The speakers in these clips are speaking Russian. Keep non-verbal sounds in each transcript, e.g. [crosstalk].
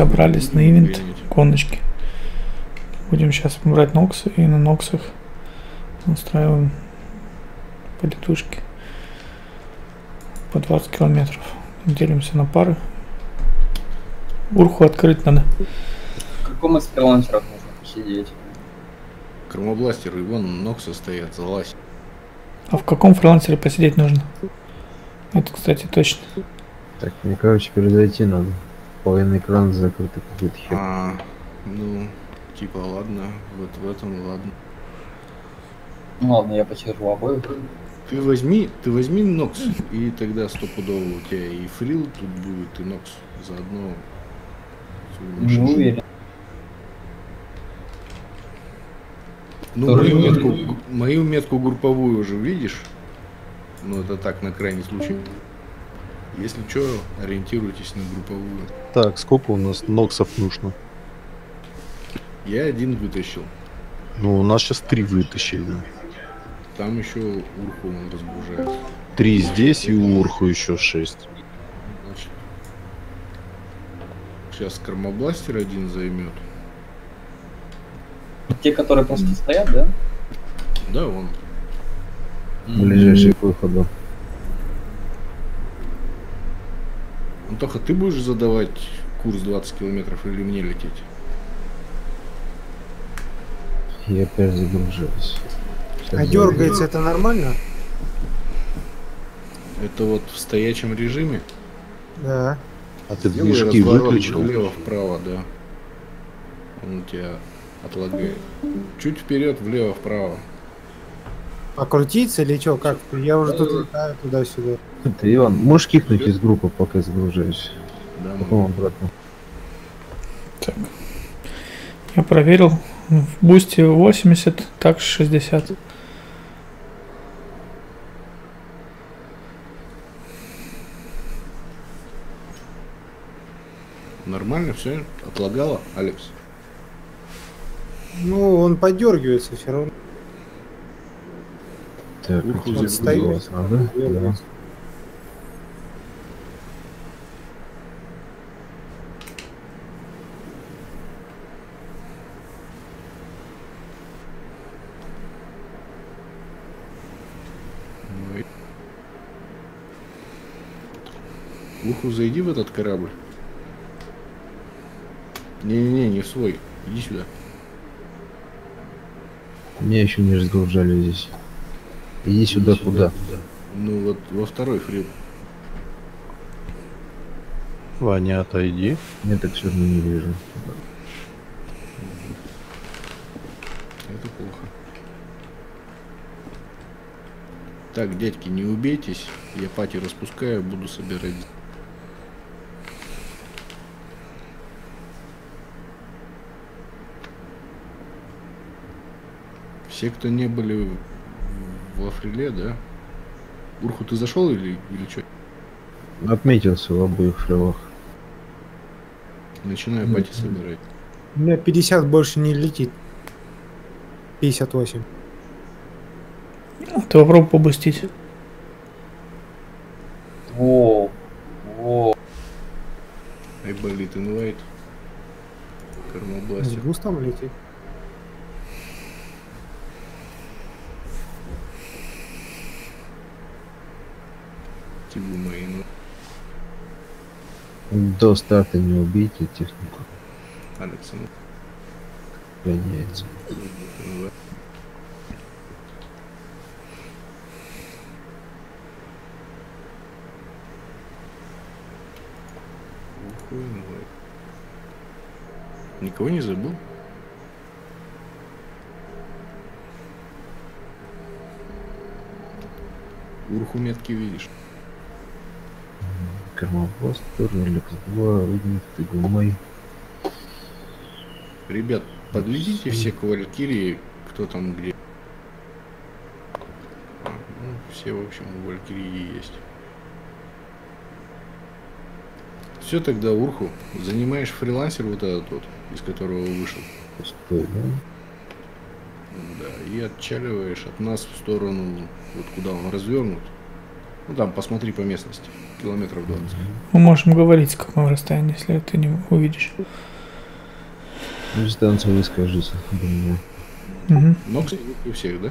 Собрались на ивент гоночки. Будем сейчас брать ноксы и на ноксах устраиваем полетушки по 20 километров. Делимся на пары. Урху открыть надо. В каком из фрилансеров нужно посидеть? Кромобластер и вон ног состоят, залазь. А в каком фрилансере посидеть нужно? Это, кстати, точно. Так, мне, короче, перезайти надо. Половина экрана закрыта какой-то хер. А, ну, типа, ладно, вот в этом, ладно. Ну ладно, я посижу обоих. Ты возьми, ты возьми Нокс, и тогда стопудово у тебя и фрил тут будет, и Нокс заодно. свою Не машину. уверен. Ну, мою метку, мою метку групповую уже видишь? Ну, это так, на крайний случай. Если что, ориентируйтесь на групповую. Так, сколько у нас ноксов нужно? Я один вытащил. Ну, у нас сейчас три вытащили. Там еще Урху он разгружает. Три здесь и у Урху еще шесть. Значит, сейчас Кармобластер один займет. Те, которые просто стоят, да? Да, он. Ближайший к выходу. Антоха, ты будешь задавать курс 20 километров или мне лететь? Я опять загружаюсь. Сейчас А дергается это нормально? Это вот в стоячем режиме. Да. А ты Делай движки выключил? Влево-вправо, да. Он у тебя отлагает. Чуть вперед, влево-вправо. Покрутиться или что? Как? Я уже тут летаю туда-сюда. Ты, Иван, можешь кикнуть из группы, пока загружаюсь? Да, Потом обратно. Так. Я проверил. В бусте 80, так 60. нормально все? Отлагало, Алекс? Ну, он подергивается все равно. Так, Урху вот стоит. у вас надо? Да. Ну и- Уху, зайди в этот корабль. Не-не-не, не в свой. Иди сюда. Меня еще не разгружали здесь. Иди сюда, куда? Ну вот во второй фрил. Ваня, отойди. Я так все равно не вижу. Это плохо. Так, дядьки, не убейтесь. Я пати распускаю, буду собирать. Все, кто не были в- во фриле, да? Урху, ты зашел или, или что? Отметился в обоих фрилах. Начинаю Мгм. пати собирать. У меня 50 больше не летит. 58. Ты попробуй побустить. Воу. Воу. Ай, болит инвайт. С Кармобластер. густом летит. Тибу мои, ну. До старта не убейте технику. Алекс, ну. Гоняется. Никого не забыл? Урху метки видишь. Кормобластер, Алекс 2, Рудник, ты гумай. Ребят, подлетите все к Валькирии, кто там где. Ну, все, в общем, у Валькирии есть. Все тогда, Урху, занимаешь фрилансер вот этот вот, из которого вышел. Стой, да? Да, и отчаливаешь от нас в сторону, вот куда он развернут. Ну там, посмотри по местности. Километров 20. Мы можем говорить, с какого расстояния, если ты не увидишь. Ну, дистанцию вы скажите. думаю. Мгм. Но, не у всех, да?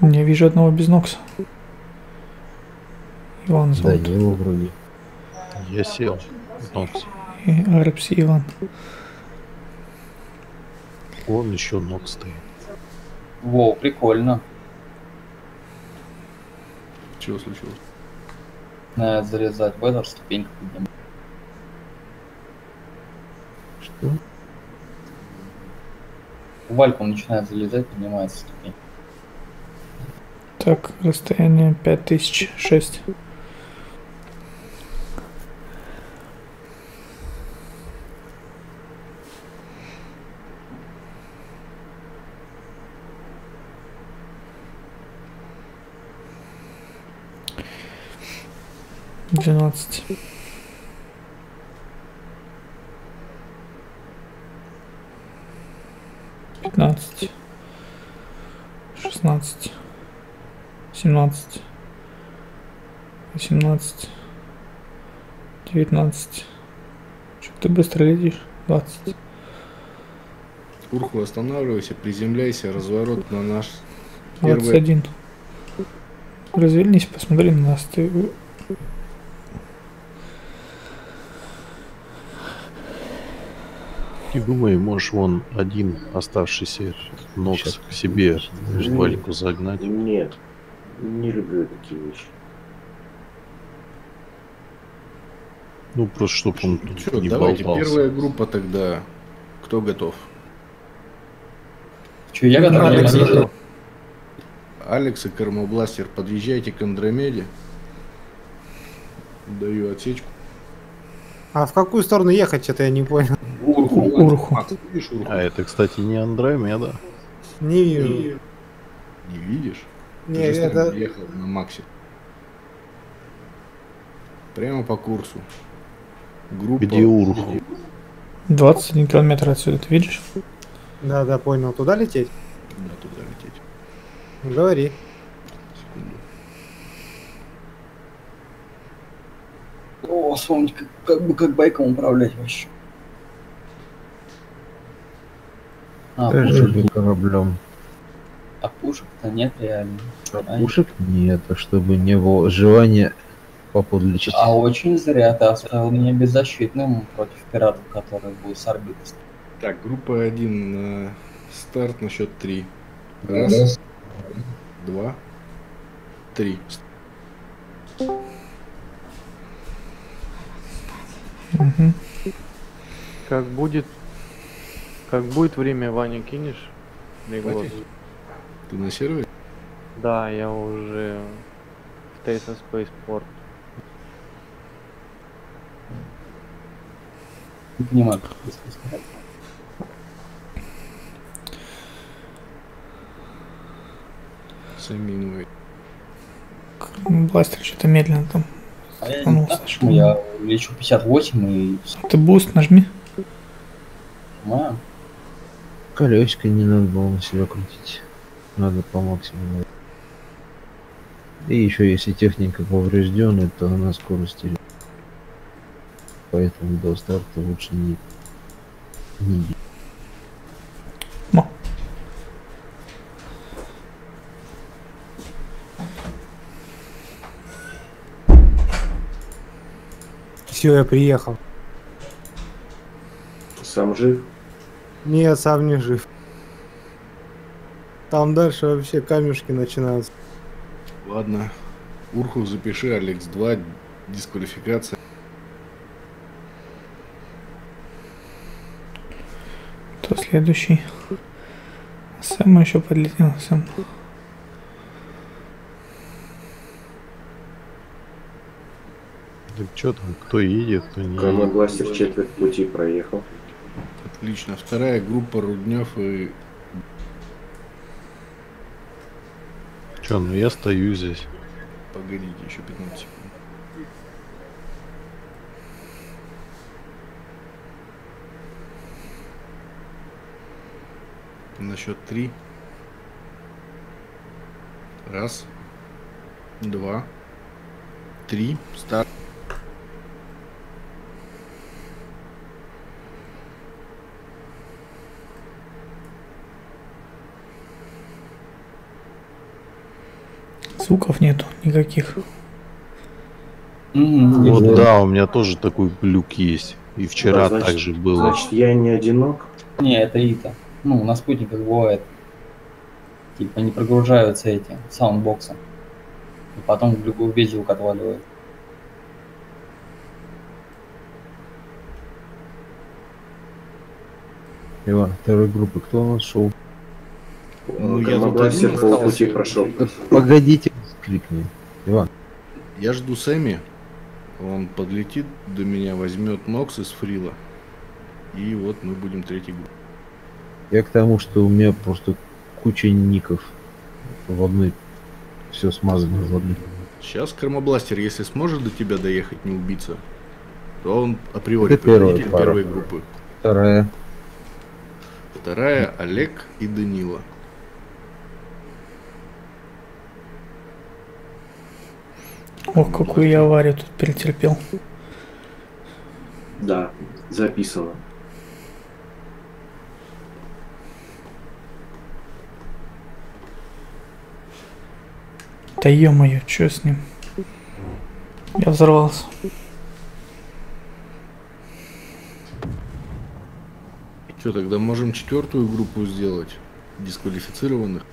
Я вижу одного без Нокса. Иван Да, зовут. его вроде. Я сел. Нокс. И Арапси Иван. Вон еще Нокс стоит. Во, прикольно. Чего случилось? Надо залезать в ступеньку поднимать. Что? Вальку он начинает залезать, поднимается ступень. Так, расстояние 5006. Двенадцать. Пятнадцать. Шестнадцать. Семнадцать. Восемнадцать. Девятнадцать. Что ты быстро летишь? Двадцать. Урху, останавливайся, приземляйся, разворот на наш первый... Двадцать один. Развернись, посмотри на нас. Ты И думаю, можешь вон один оставшийся Нокс Щас. к себе в Вальку загнать. Нет, не люблю такие вещи. Ну, просто чтоб он тут Чё, не давайте, болтался. первая группа тогда. Кто готов? Че, я готов? Алекс Я готов. Алекс и Кармобластер, подъезжайте к Андромеде. Даю отсечку. А в какую сторону ехать, это я не понял. Урху. Макс, видишь Урху? А это, кстати, не Андромеда. Не вижу. Не видишь? Ты Не, же сам это... ехал на Максе. Прямо по курсу. Группа. Где Урху? 21 километр отсюда, ты видишь? Да, да, понял. Туда лететь? Да, туда лететь. Ну, Говори. Секунду. О, вспомнить, как, как бы как байком управлять вообще. А, Как пушек, кораблем. а пушек-то нет реально. Ай. Пушек нет, а чтобы не было желания поподлечить. А очень зря ты оставил меня беззащитным против пиратов, которые будут с орбиты. Так, группа 1 на старт на счет 3. Раз, два, три. Мгм. Как будет, как будет время, Ваня, кинешь? Ты на сервере? Да, я уже в Tayson Spaceport. Не. Сами инвайт. Бластер что-то медленно там. А я почему я лечу 58 и Ты буст нажми. понимаю. Колесико не надо было на себя крутить. Надо по максимуму. И еще если техника поврежденная, то она скорость теряет. Поэтому до старта лучше не, не. Мо. Все, я приехал. Сам жив? Нет, сам не жив. Там дальше вообще камешки начинаются. Ладно. Урху запиши, Алекс 2, дисквалификация. Кто следующий? Сэм еще подлетел. Сэм. Так что там, кто едет, кто не едет. Камобластер четверть пути проехал. Отлично. Вторая группа Руднев и Че, ну я стою здесь. Погодите, еще 15 секунд. На счет 3. Раз, два, три, старт. Звуков нету никаких. Мгм, Вот вижу. да, у меня тоже такой глюк есть. И вчера Да, значит- также было. Значит, я не одинок. Не, это Ита. Ну, на спутниках бывает. Типа не прогружаются эти саундбоксы. И потом в любую весь звук отваливает. Иван, второй группы кто у нас шел? Ну, я тут один полпути прошел. Погодите, крикни. Иван, Я жду Сэмми. Он подлетит до меня, возьмет Нокс из фрила. И вот мы будем третий групп. я к тому, что у меня просто куча ников в одной. Все смазано в одной. Сейчас Кормобластер, если сможет до тебя доехать, не убиться, то он априори Это победитель пара. первой группы. Вторая. Вторая Олег и Данила. Ох, какую я аварию тут перетерпел. Да, записано. Да ё-моё, чё с ним? Я взорвался. Что, тогда можем четвертую группу сделать? Дисквалифицированных.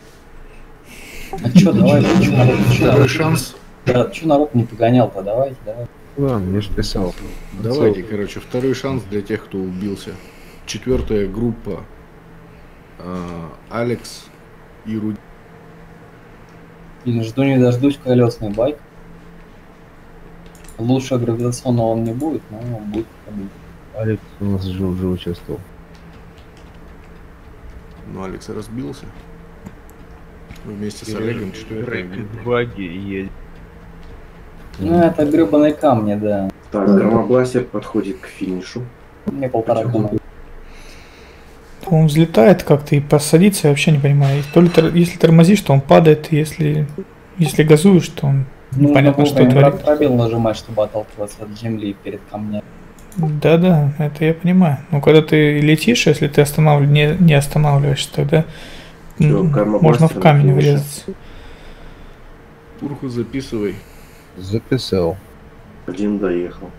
А чё, давай, Второй шанс. Да, чё народ не погонял-то, давайте, давай. Иван, я же писал. Давайте, короче, второй шанс для тех, кто убился. Четвертая группа. а, Алекс и Руди. Блин, жду не дождусь колесный байк. Лучше гравитационного он не будет, но он будет ходить. Алекс у нас же уже участвовал. Ну, Алекс разбился. Вместе с Олегом группа. Баги едет. Ну, это гребаные камни, да. Так, громобластер подходит к финишу. Мне полтора года. Он взлетает как-то и посадиться я вообще не понимаю. То ли тор- если тормозишь, то он падает, если, если газуешь, то он Ну, Понятно, на что творит. пробел нажимать, чтобы отталкиваться от земли перед камнями. Да-да, это я понимаю. Но когда ты летишь, если ты останавливаешь, не, не останавливаешься, тогда кармобластер можно в камень врезаться. Пурху записывай. Записал. Один доехал.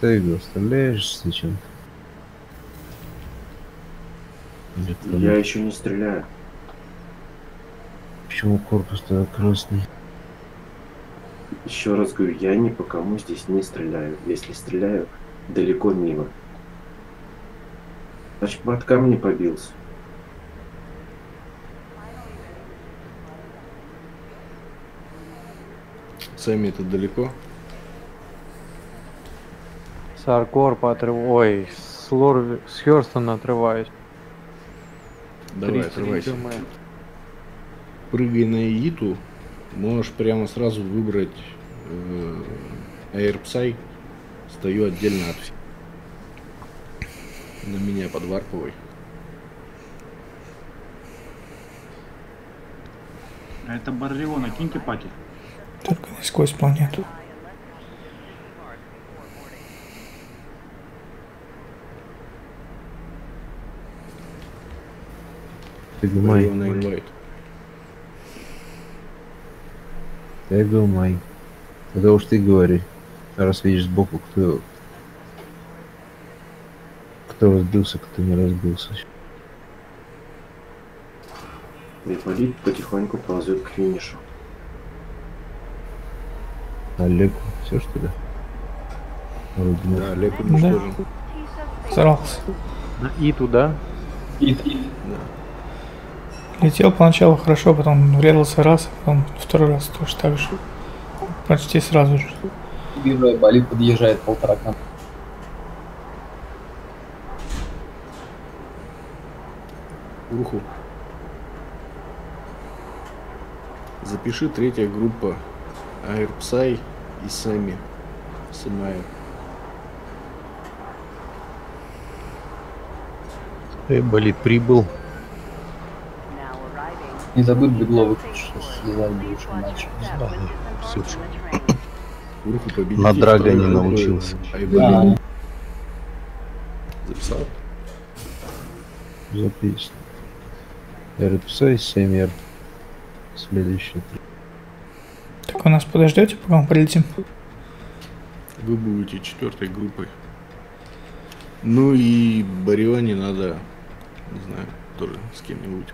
Ты его оставляешь зачем? Там- Я еще не стреляю. Почему корпус-то красный? Еще раз говорю, я ни по кому здесь не стреляю. Если стреляю, далеко мимо. Значит, под камни побился. Сэмми, это далеко? С Аркорпа отрыв... Ой, с Лор... с Хёрстона отрываюсь. Давай, 300 отрывайся. Прыгай на Ииту. Можешь прямо сразу выбрать э, AirPsy. Стою отдельно от всех. На меня подварповый. А это Барриона, киньте паки. Только не сквозь планету. Ты Май. думай, на инвайт. ты думай. Тогда уж ты говори. Раз видишь сбоку, кто... Кто разбился, кто не разбился. Инвалид потихоньку ползет к финишу. Олег, все что ли? Вроде нет. Да, Олег уничтожен. Взорвался. На Иту, да? И, и- Летел поначалу хорошо, потом врезался раз, а потом второй раз тоже так же. Почти сразу же. вижу, болит подъезжает полтора камня. Урху. Запиши третья группа. AirPsy и Сэмми. Сымаю. Э, болит, прибыл. Не забудь бегло выключить, если. Все, Группу победителей На драга не научился. Айболит. А, Записал? Записано. РПС 7 Следующий. Нас подождете, пока мы прилетим? Вы будете четвертой группой. Ну и Барионе надо, не знаю, тоже с кем-нибудь.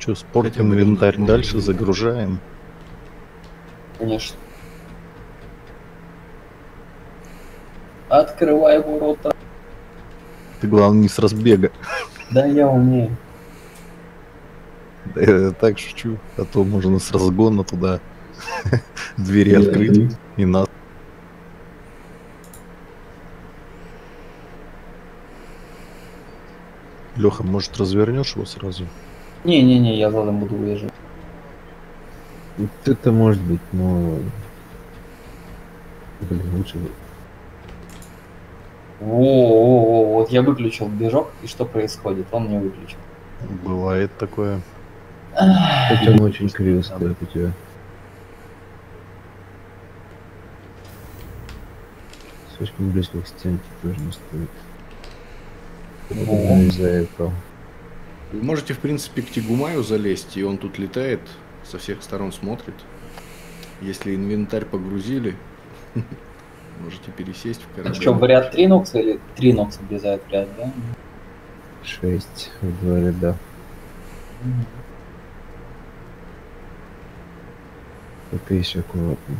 Что, спорт, Хотя бы инвентарь можно дальше загружаем. конечно. Открывай ворота. Ты, главное, не с разбега. Да я умею. Да я так шучу. А то можно с разгона туда [laughs] двери открыть и нас. Леха, может, развернешь его сразу? Не-не-не, я задом буду уезжать. Вот это может быть, но... Блин, лучше бы. Во-во-во, вот я выключил движок, и что происходит? Он не выключил. Бывает такое. Хотя он очень криво стоит у тебя. Слишком близко к стенке тоже не стоит. Из-за этого. Вы можете, в принципе, к Тигумаю залезть, и он тут летает, со всех сторон смотрит. Если инвентарь погрузили, [laughs] можете пересесть в Так корабль. что, в ряд 3 нокса или 3 нокса влезает в ряд, да? Шесть в два ряда. Только еще аккуратно.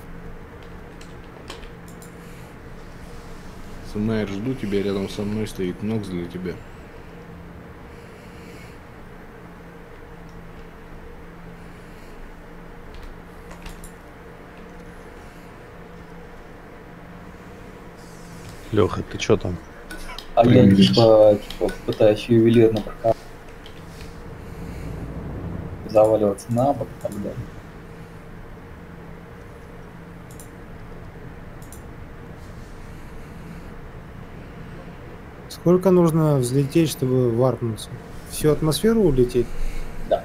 Сумайр, жду тебя, рядом со мной стоит Нокс для тебя. Леха, ты что там? А я типа, типа пытаюсь ювелирно прокат. Заваливаться на бок и так далее. Сколько нужно взлететь, чтобы варпнуться? Всю атмосферу улететь? Да.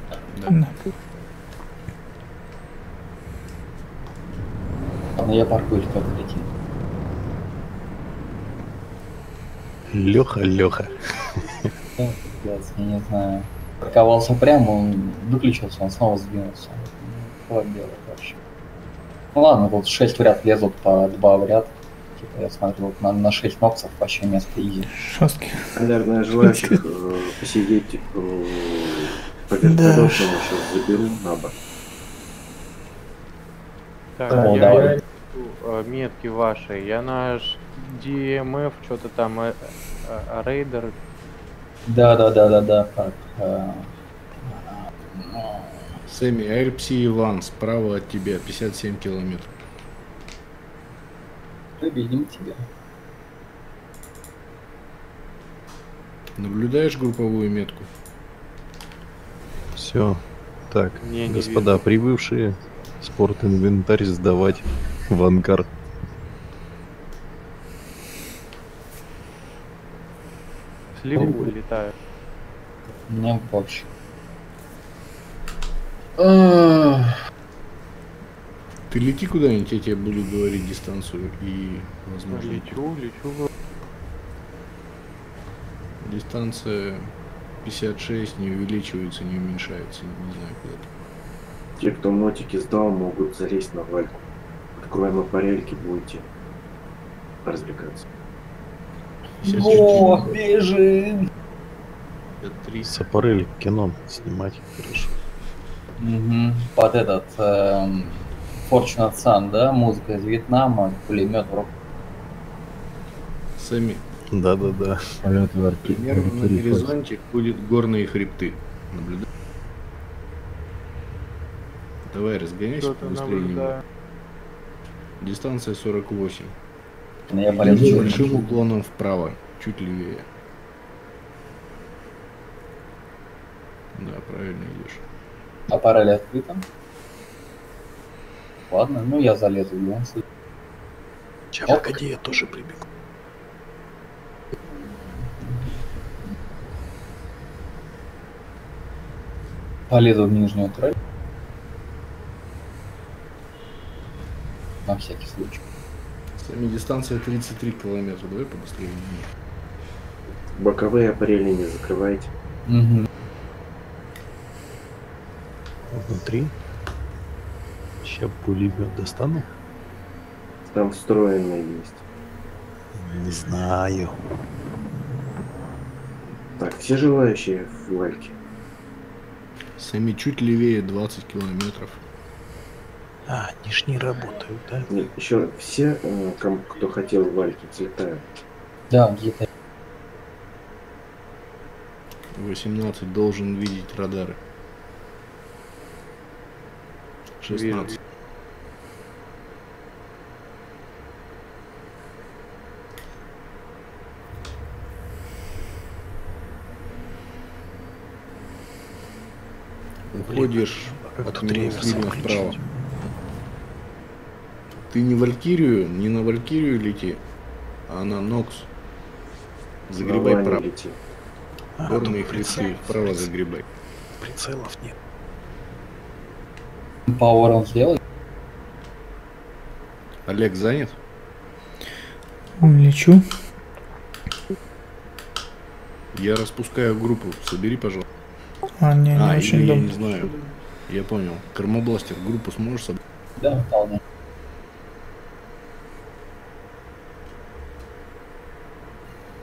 Ладно, я паркуюсь как летит. Леха, Леха. Я не знаю. Парковался прямо, он выключился, он снова сдвинулся. Вообще? Ну ладно, тут 6 в ряд лезут по 2 в ряд. Типа я смотрю, вот на, на 6 ноксов вообще место изи. Жесткий. Наверное, желающих э, посидеть э, по вертолетному сейчас заберу на борт. Так, О, я давай. ищу, э, метки ваши. Я наш DMF, что-то там, э, э, рейдер. Да, да, да, да, да. Так. э, Сэмми, AirPsi Иван, справа от тебя, 57 километров. Мы видим тебя. Наблюдаешь групповую метку? Все. Так, Не, не господа вижу. прибывшие, спорт-инвентарь сдавать в ангар. Сливу вылетаю. Мне вообще. Ты лети куда-нибудь, я тебе буду говорить дистанцию и возможно. Лечу, лечу. Дистанция 56 не увеличивается, не уменьшается, не знаю куда. Те, кто нотики сдал, могут залезть на вальку. Откроем аппарельки, будете развлекаться. О, бежим! 53. С аппарель кино снимать. Хорошо. Мгм. Под этот эм, Fortunate Sun, да, музыка из Вьетнама, пулемет в руку. Сами. Да-да-да. Полет в арки. Примерно на горизонте ходят горные хребты. Наблюдай. Давай разгоняйся наблюдаю. Дистанция 48. Ну, Я С полезу чуть большим уклоном вправо, чуть левее. Да, правильно идешь. А параллель открыта. Ладно, ну я залезу в лансы. Сейчас, погоди, я тоже прибегу. Полезу в нижнюю тройку. На всякий случай. Сами дистанция 33 километра, давай побыстрее. Боковые апрели не закрывайте. Угу. Внутри Сейчас пулемет достану. Там встроенные есть. Не знаю. Так, все желающие в Вальке? Сами чуть левее 20 километров. А, они ж не работают, да? Нет, еще все, э, ком- кто хотел в Вальке, взлетают. Да, где-то 18 должен видеть радары. 16. Уходишь Как от меня включить? вправо. Ты не Валькирию, не на Валькирию лети, а на Нокс. Загребай право. лети. А, Горные тут хребты прицел- вправо приц- загребай. Прицелов нет. Пауэром сделай. Олег занят? Лечу. Я распускаю группу. Собери, пожалуйста. А, не, не а, очень или я не знаю. Я понял. Кормобластер, группу сможешь собрать? Да, вполне.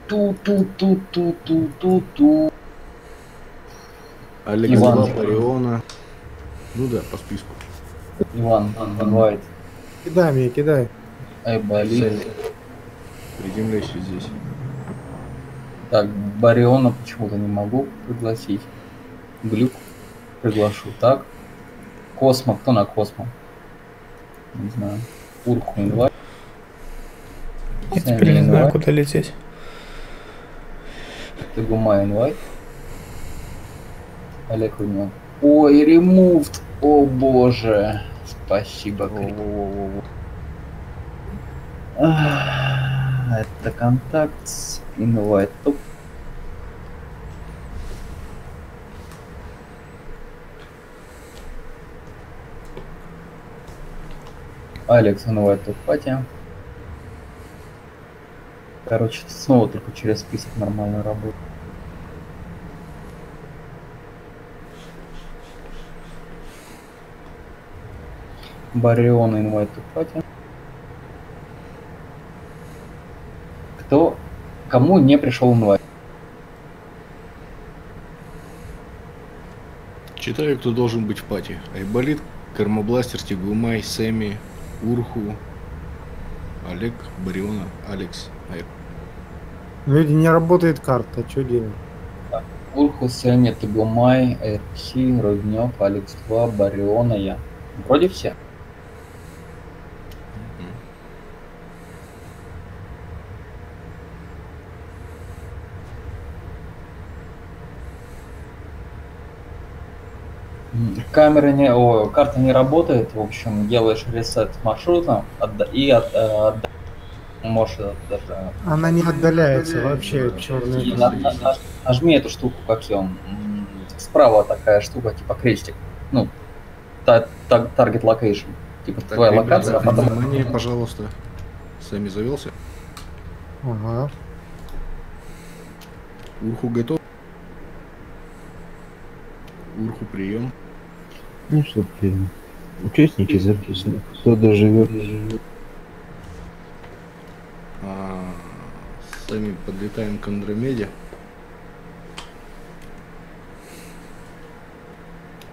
Ту-ту-ту-ту-ту-ту-ту. Олег Иван. Иван. Ну да, по списку. Иван, инвайт. Кидай мне, кидай. Айболит. Приземляйся здесь. Так, Бариона почему-то не могу пригласить. Глюк приглашу. Так. Космо. Кто на Космо? Не знаю. Урку инвайт. Я теперь не знаю, инвайт. куда лететь. Тагума инвайт. Олег Руднев. Ой, ремувд. О боже. Спасибо, Крик. Это контакт с. Топ. Алекс инвайт топ пати. Короче, снова только через список нормально работает. Барион инвайт пати. Кто, кому не пришел инвайт? Читаю, кто должен быть в пати. Айболит, Кормобластер, Тигумай, Сэмми, Урху, Олег, Бариона, Алекс. Ай- Люди, не работает карта, что делать? Урхус, Сэмми, Тагумай, РПС, Руднев, Алекс 2, Бариона, я. Вроде все. Камера не, о, карта не работает, в общем, делаешь ресет маршрута отда- и от, э, отда- можешь даже Она не отдаляется вообще, и черный. на- на- на- нажми эту штуку, как ее, справа такая штука, типа крестик, ну, та- та- target location, типа Так, твоя ребята, локация, а потом Внимание, пожалуйста. Сэмми завелся. Ага. Урху готов. Урху прием. Ну что, блин, участники записаны. Кто доживет? А, сами подлетаем к Андромеде.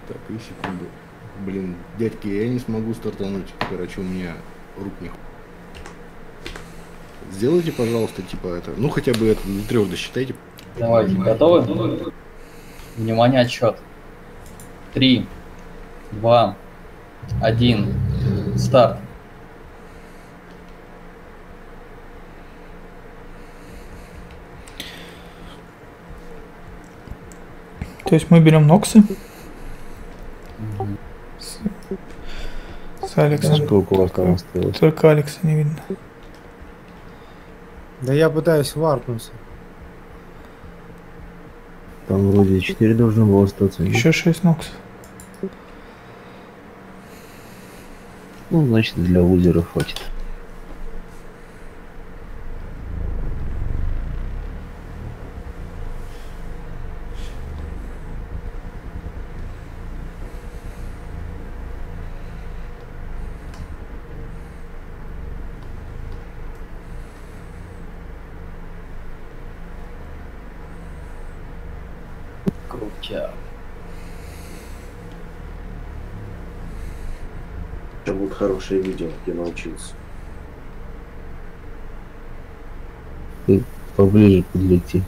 Так, и секунду. Блин, дядьки, я не смогу стартануть. Короче, у меня рук не. Сделайте, пожалуйста, типа это. Ну хотя бы это до трех досчитайте. Давайте, готовы? Внимание, отсчет. Три, два, один, старт. То есть мы берем Ноксы с, с Алексом. Сколько у вас там осталось? Только Алекса не видно. Да я пытаюсь варпнуться. Там вроде 4 должно было остаться. Еще 6 Ноксов. Ну, значит, для лузера хватит. Крутя. Сейчас будут хорошие видео, где научился. Поближе подлети.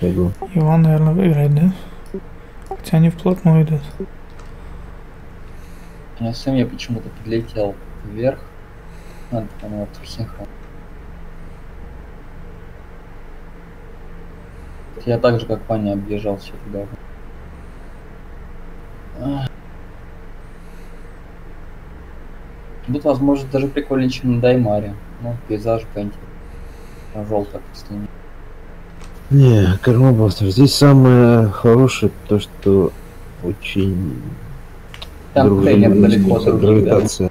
Пойду. Иван, наверное, выиграет, да? Хотя они вплотную идут. Я сам я почему-то подлетел вверх. Надо, по-моему, вот синхрон. Я так же, как Ваня, объезжал все туда. Ах. Тут, возможно, даже прикольнее, чем на Даймаре. Ну, пейзаж поинтереснее. Желтая пустыня. Не, Кармабастер, здесь самое хорошее то, что очень Там трейлер далеко снизу. других, да? гравитация.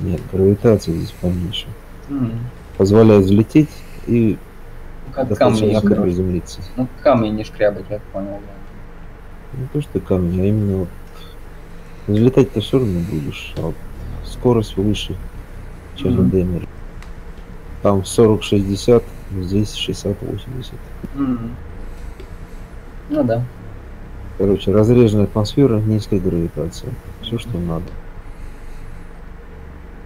Нет, гравитация здесь поменьше. М, Позволяет взлететь и Как достаточно камни приземлиться. Ну, камни не шкрябать, я понял, да. Не то, что камни, а именно вот взлетать ты все равно будешь, а вот скорость выше, чем Мгм. на Демере. Там 40-60, здесь 60-80. М. Ну да. Короче, разреженная атмосфера, низкая гравитация. Все, что надо.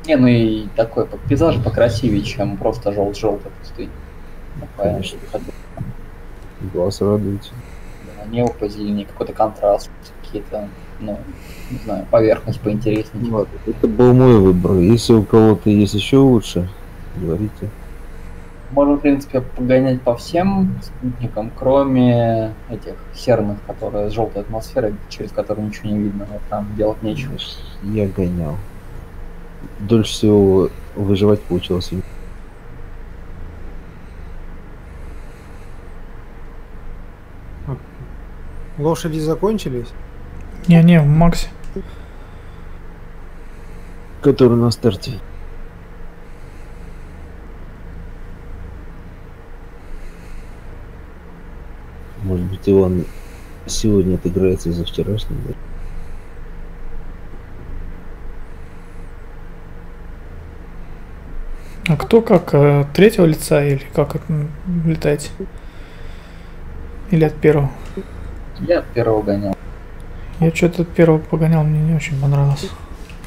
Не, ну и такой по- пейзаж покрасивее, чем просто желт-желтый пустынь. Такая, Конечно. Глаз радуется. да, небо позеленее, какой-то контраст, какие-то, ну, не знаю, поверхность поинтереснее. Ладно, это был мой выбор. Если у кого-то есть еще лучше, говорите. Можно, в принципе, погонять по всем спутникам, кроме этих серных, которые с желтой атмосферой, через которые ничего не видно, вот там делать нечего. Я гонял. Дольше всего выживать получилось. Лошади закончились? Не-не, в Максе. Который на старте. Может быть, Иван сегодня отыграется за вчерашний. А кто как? э, От третьего лица или как летаете? Или от первого? Я от первого гонял. Я что-то от первого погонял, мне не очень понравилось.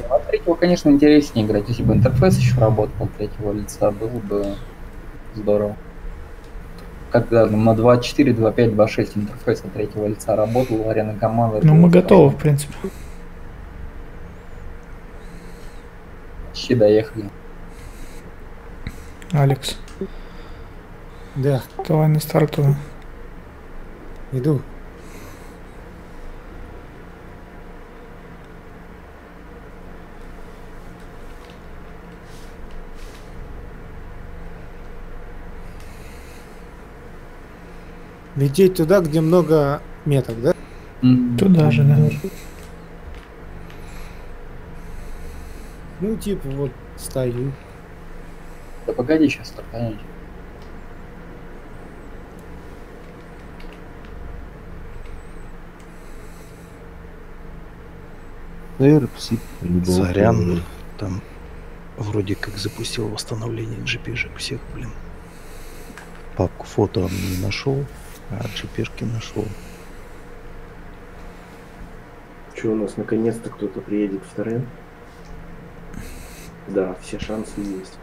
А от третьего, конечно, интереснее играть. Если бы интерфейс еще работал от третьего лица, было бы здорово. Когда на 2.4, 2.5, 2.6 интерфейс от третьего лица работал, арена команды. Ну, мы готовы, в принципе. Почти доехали. Алекс, Да, давай на стартовую. иду. Лететь туда, где много меток, да? Туда же, да. Ну, типа, вот стою. Да погоди, сейчас Сорян. вот, Там вроде как запустил восстановление GP-шек всех, блин. Папку фото он не нашел, а GP-шки нашел. Че у нас наконец-то кто-то приедет вторым? Да, все шансы есть.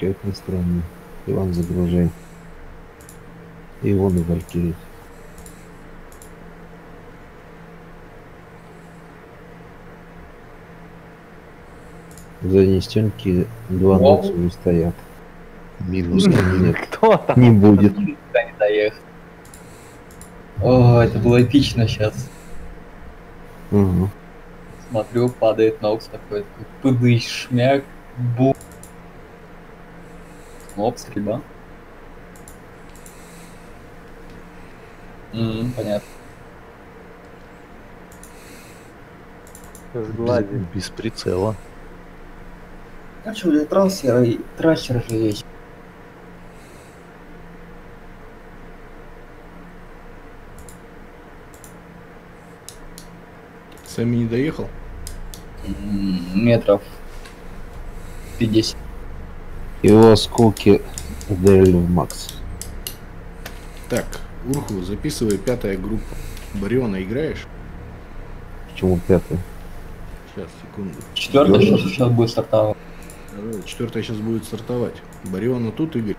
Как ни странно. Иван загружай. И он и Валькирий. В задней стенке два не стоят. Минус Нет, Кто там? не будет. Не доехал. О, это было эпично сейчас. Угу. Смотрю, падает Нокс такой, такой пыдыщ, шмяк, бум. Оп, стрельба. М, понятно. Сгладить. Без, без прицела. А что, для трассера и трассер же есть. Сами не доехал? Метров 50. Его осколки ударили в Макс. Так, Урху, записывай пятая группа. Бариона играешь? Почему пятый? Сейчас, секунду. Четвертый Ёлка. сейчас, сейчас будет стартовать. Давай, Четвертая сейчас будет стартовать. Бариона тут, Игорь?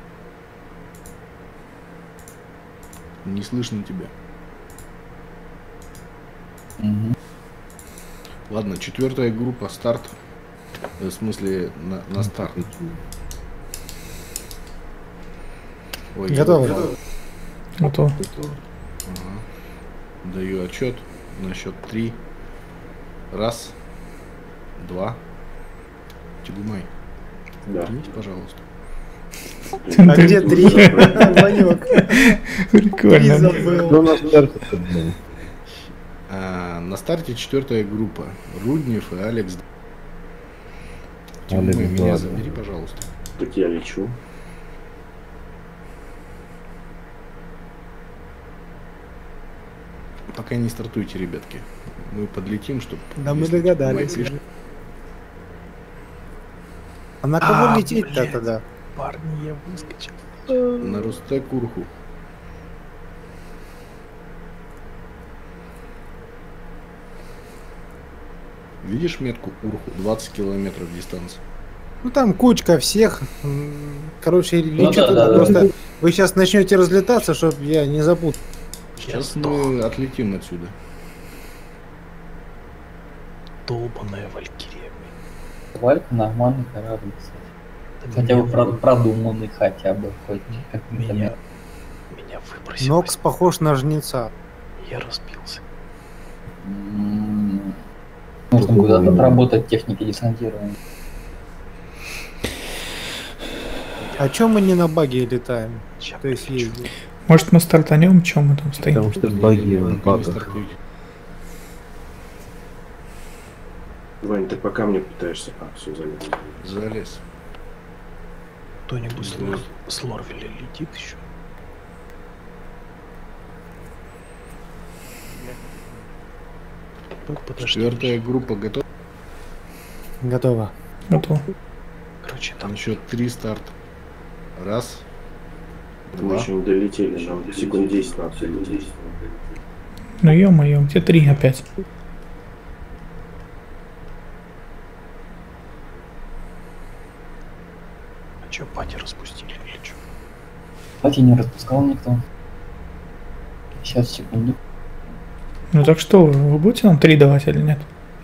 Не слышно тебя. Мгм. Ладно, четвертая группа, старт. Э, В смысле, на, на старт. Ой, я Готово. упал. Готово. Ага. Даю отчет на счет три. Раз, два. Тигумай, Да. вернись, пожалуйста. А [laughs] где три? [laughs] Ванек. Три Прикольно. Ну, забыл. на старте. А, на старте четвертая группа. Руднев и Алекс. Алекс Тигумай, меня забери, пожалуйста. Так я лечу. Пока не стартуйте, ребятки. Мы подлетим, чтобы... Да мы догадались уже. А на кого А, лететь-то тогда? Парни, я выскочил. На Рустек Урху. Видишь метку Урху? 20 километров дистанции. Ну там кучка всех. М, Короче, Ну да, туда. да, да. Просто вы сейчас начнете разлетаться, чтобы я не запутал. Сейчас мы отлетим отсюда. Долбаная Валькирия. Валька нормальный корабль, кстати. Да Хотя бы про- вы- продуманный хотя бы хоть каким-то Меня, меня выбросило. Нокс похож на жнеца. Я разбился. М, Нужно будет отработать техники десантирования. А чем мы не на баге летаем? Ща То есть ездим. Может мы стартанем, чем мы там стоим? Потому что баги в стартуйте. Вань, ты пока мне пытаешься... А, все, залез. Залез. Кто-нибудь с, Да. Лор- с Лорвеля летит еще? Ну, подожди. Четвертая группа готова. Готово. Готово. Короче, там счет три старт. Раз. Мы Два. еще не долетели, нам секунд 10 надо долететь. Ну ё-моё, где три опять? А что, пати распустили или что? Кстати, не распускал никто. Сейчас, секунду. Ну так что, вы будете нам три давать или нет?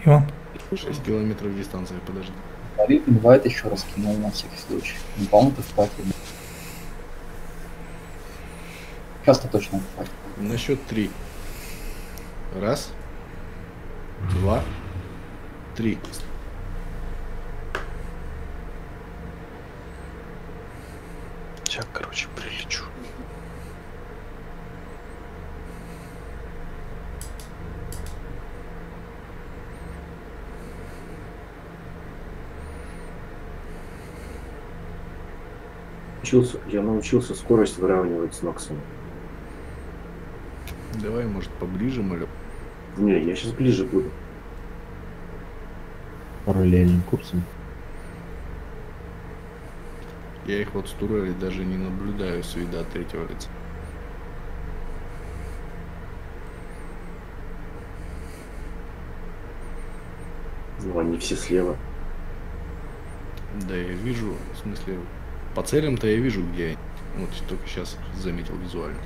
Иван? 6 километров дистанции, подожди. Говорит, бывает еще раз кинул на всякий случай. Не по-моему, ты в пати. Сейчас-то точно в пати. На счет три. Раз. Два. Три. Сейчас, короче, прилечу. Учился, я научился скорость выравнивать с Ноксом. Давай, может, поближе, молю. Не, я сейчас ближе буду. Параллельным курсом. Я их вот с турели даже не наблюдаю с вида от третьего лица. Ну, они все слева. Да, я вижу, в смысле, по целям-то я вижу, где они. Вот только сейчас заметил визуально.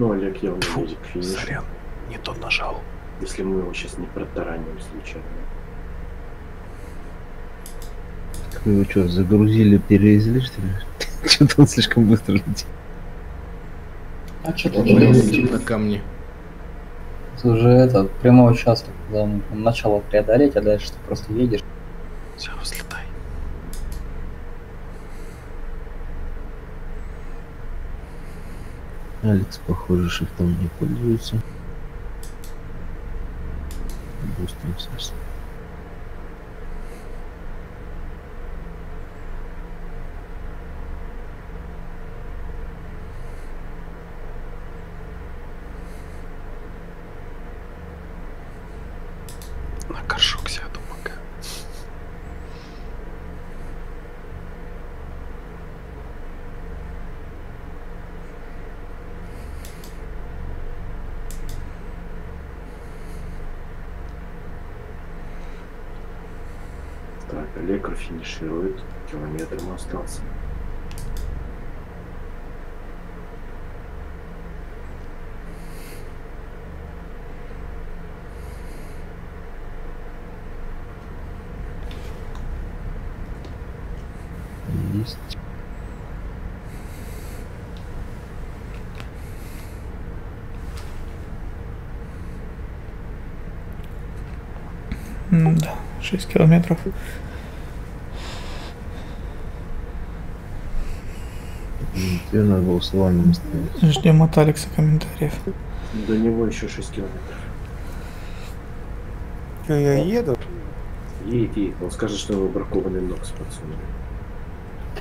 Ну, Олег явно Фу, едет к финишу. сорян, не то нажал. Если мы его сейчас не протараним случайно. Так Вы его что, загрузили, перевезли, [laughs] что ли? Что-то он слишком быстро летит. А что тут лететь на камни. уже этот прямой участок, главное начало преодолеть, а дальше ты просто едешь. Все, взлетай. Алекс, похоже, шифтом не пользуется. Бустим сейчас. На горшок сяду пока. Так, Олег финиширует. Километром остался. Есть. Да, 6 километров. Тебе надо было с вами оставить. Ждем от Алекса комментариев. До него еще 6 километров. Что, я еду? Едет, едет. Он скажет, что его бракованный нокс подсунули.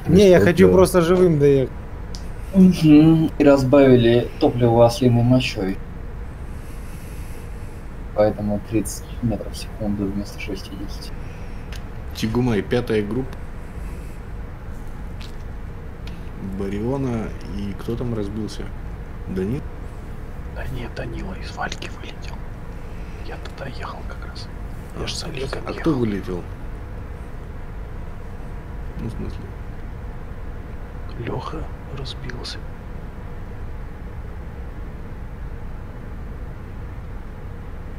Не, я хочу делать? просто живым доехать. Мгм. И разбавили топливо ослиной мочой. Поэтому 30 метров в секунду вместо 60. Тигумай, пятая группа. Бариона и кто там разбился? Данил? Да нет, Данила из Вальки вылетел. Я туда ехал как раз. Я ж с Олегом А ехал. кто вылетел? Ну, в смысле? Леха разбился.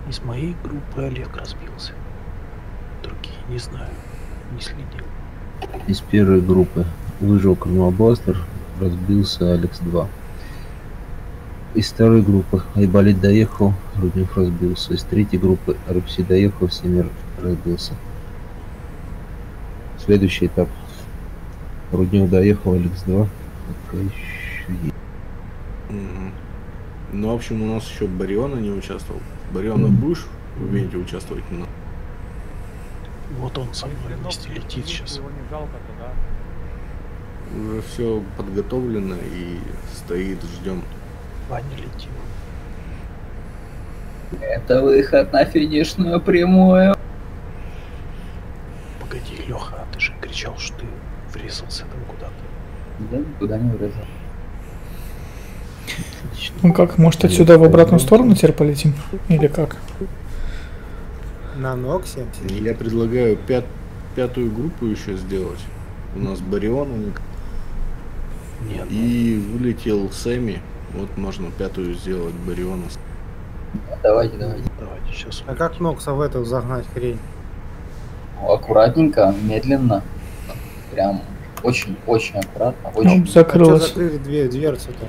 Из моей группы Олег разбился. Другие не знаю, не следил. Из первой группы выжил Кормобластер, разбился Алекс-2. Из второй группы Айболит доехал, Руднев разбился. Из третьей группы Рупси доехал, Семер разбился. Следующий этап. Руднев доехал, Алекс-2. Пока еще есть. Ну, в общем, у нас еще Бариона не участвовал. Бариона Мгм. будешь в ивенте участвовать? Ну, Вот он со мной вместе летит сейчас. Его не жалко-то, да? Уже все подготовлено и стоит, ждем. Ваня летим. Это выход на финишную прямую. Погоди, Леха, а ты же кричал, что ты врезался там куда-то. Да, никуда не врезал. Ну как, может отсюда в обратную сторону теперь полетим? Или как? На Ноксе? Я предлагаю пят- пятую группу еще сделать. У нас Бариона Нет, ну, и вылетел Сэмми. Вот можно пятую сделать Бариона. Давайте, давайте. давайте сейчас. А как Нокса в эту загнать хрень? Ну, Аккуратненько, медленно. Прям очень-очень аккуратно. Ну, Очень. А что закрылась. закрыли две дверцы-то?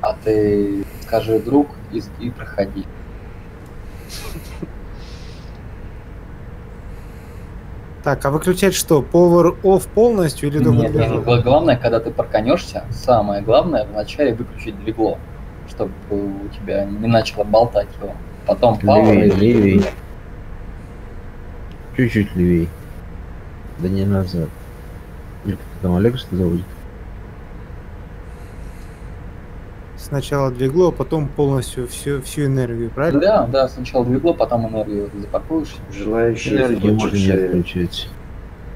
А ты скажи друг и, и проходи. [laughs] Так, а выключать что? Power off полностью или только Нет, движок? гла- главное, когда ты парканешься, самое главное вначале выключить двигло, чтобы у тебя не начало болтать его. Потом power и- левее. Чуть-чуть левее. Да не назад. Или кто там Олег что заводит? Сначала двигло, а потом полностью всю, всю энергию, правильно? Да, да, сначала двигло, потом энергию запаркуешь. Желающие Энергия можно не отключать.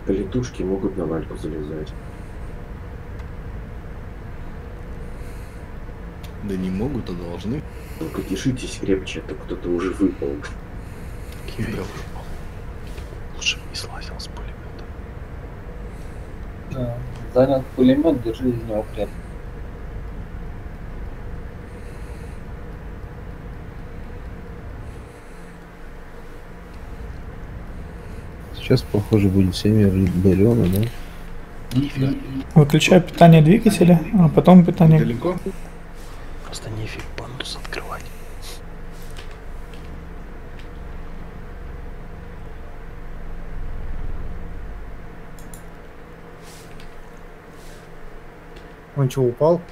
калитушки могут на вальку залезать. Да не могут, а должны. Только держитесь крепче, а то кто-то уже выпал. Я уже упал. Лучше бы не слазил с пулемета. Да. Занял пулемет, держи из него крепко. Сейчас, похоже, будет семя Бариона, да? Нифиг. Выключаю питание двигателя, а потом питание... Далеко? Просто нефиг пандус открывать. Он что, упал?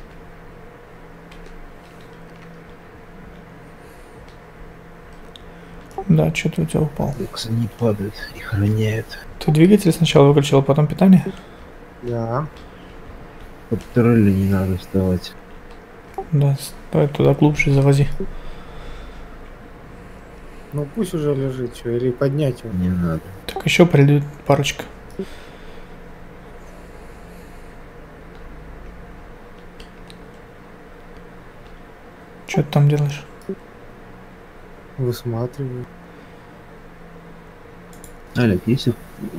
Да, что-то у тебя упал. Эксы не падают, их роняют. Ты двигатель сначала выключил, а потом питание? Да. Под тролли не надо вставать. Да, давай туда глубже завози. Ну пусть уже лежит, что, или поднять его. Не надо. Так еще придет парочка. Что ты там делаешь? Высматриваю. Олег, если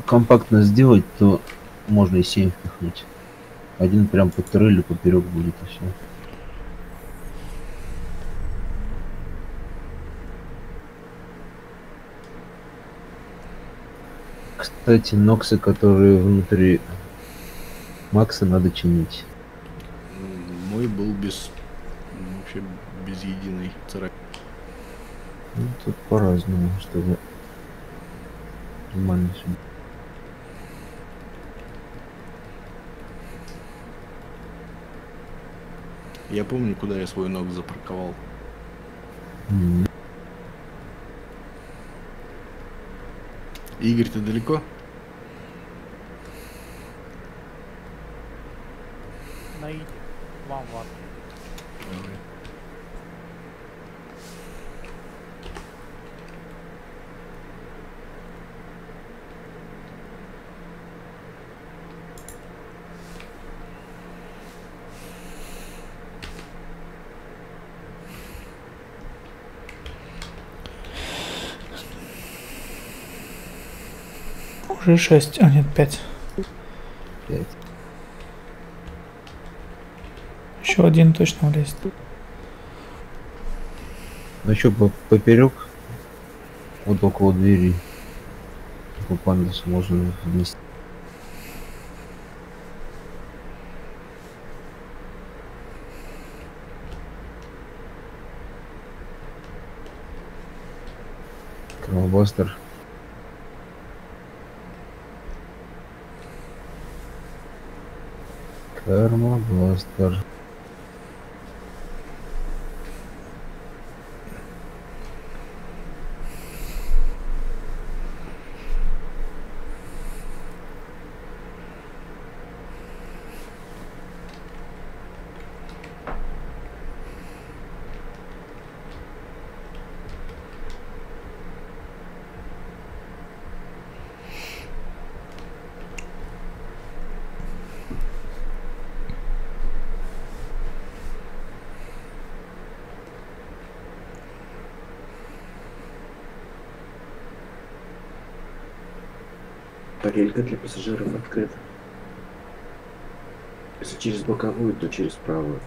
компактно сделать, то можно и 7 впихнуть. Один прям под тролли поперек будет и все. Кстати, ноксы, которые внутри Макса, надо чинить. Мой был без... Вообще без единой царапины. Ну, тут по-разному, чтобы нормально всё Я помню, куда я свой ног запарковал. М, Игорь, ты далеко? Наиде. Вам вам. Давай. Уже 6, а нет, 5. пять. Еще один точно влезет. Ну что, поперек, вот около двери, у пандуса можно вместе. Кровобастер. Кармобластер. Тарелька для пассажиров открыта. Если через боковую, то через правую.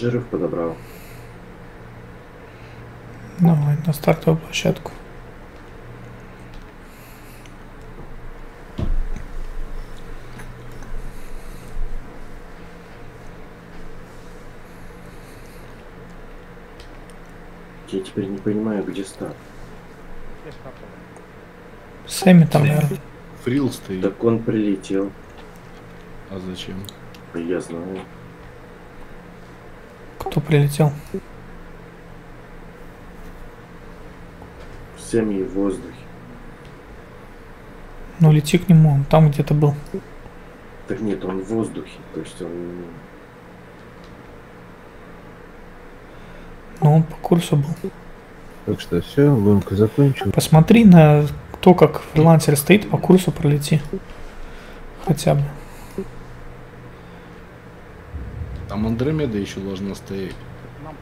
Пассажиров подобрал. Давай на стартовую площадку. Я теперь не понимаю, где старт. Сэмми там, наверное. Фрил стоит. Так он прилетел. А зачем? Я знаю. Кто прилетел? В семье в воздухе. Ну лети к нему, он там где-то был. Так нет, он в воздухе. То есть он... Но он по курсу был. Так что все, гонку закончил. Посмотри на то, как фрилансер стоит, по курсу пролети. Хотя бы. Там Андромеда еще должна стоять. Нам?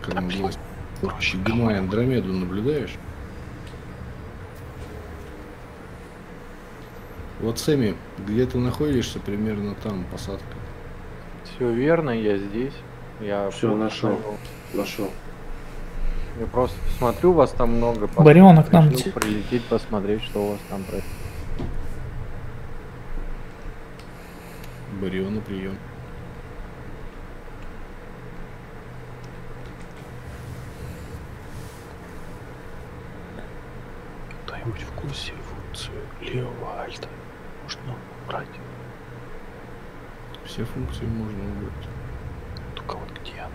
Кормобласть. Ты Гумай Андромеду наблюдаешь? Вот Сэмми, где ты находишься, примерно там посадка. Все верно, я здесь. Я просто нашел. нашел. Я просто смотрю, вас там много. пос- Барионок нам прилететь, посмотреть, что у вас там происходит. Бариона прием. Курсе функцию левого альта? Можно убрать. Все функции можно убрать. Только вот где она?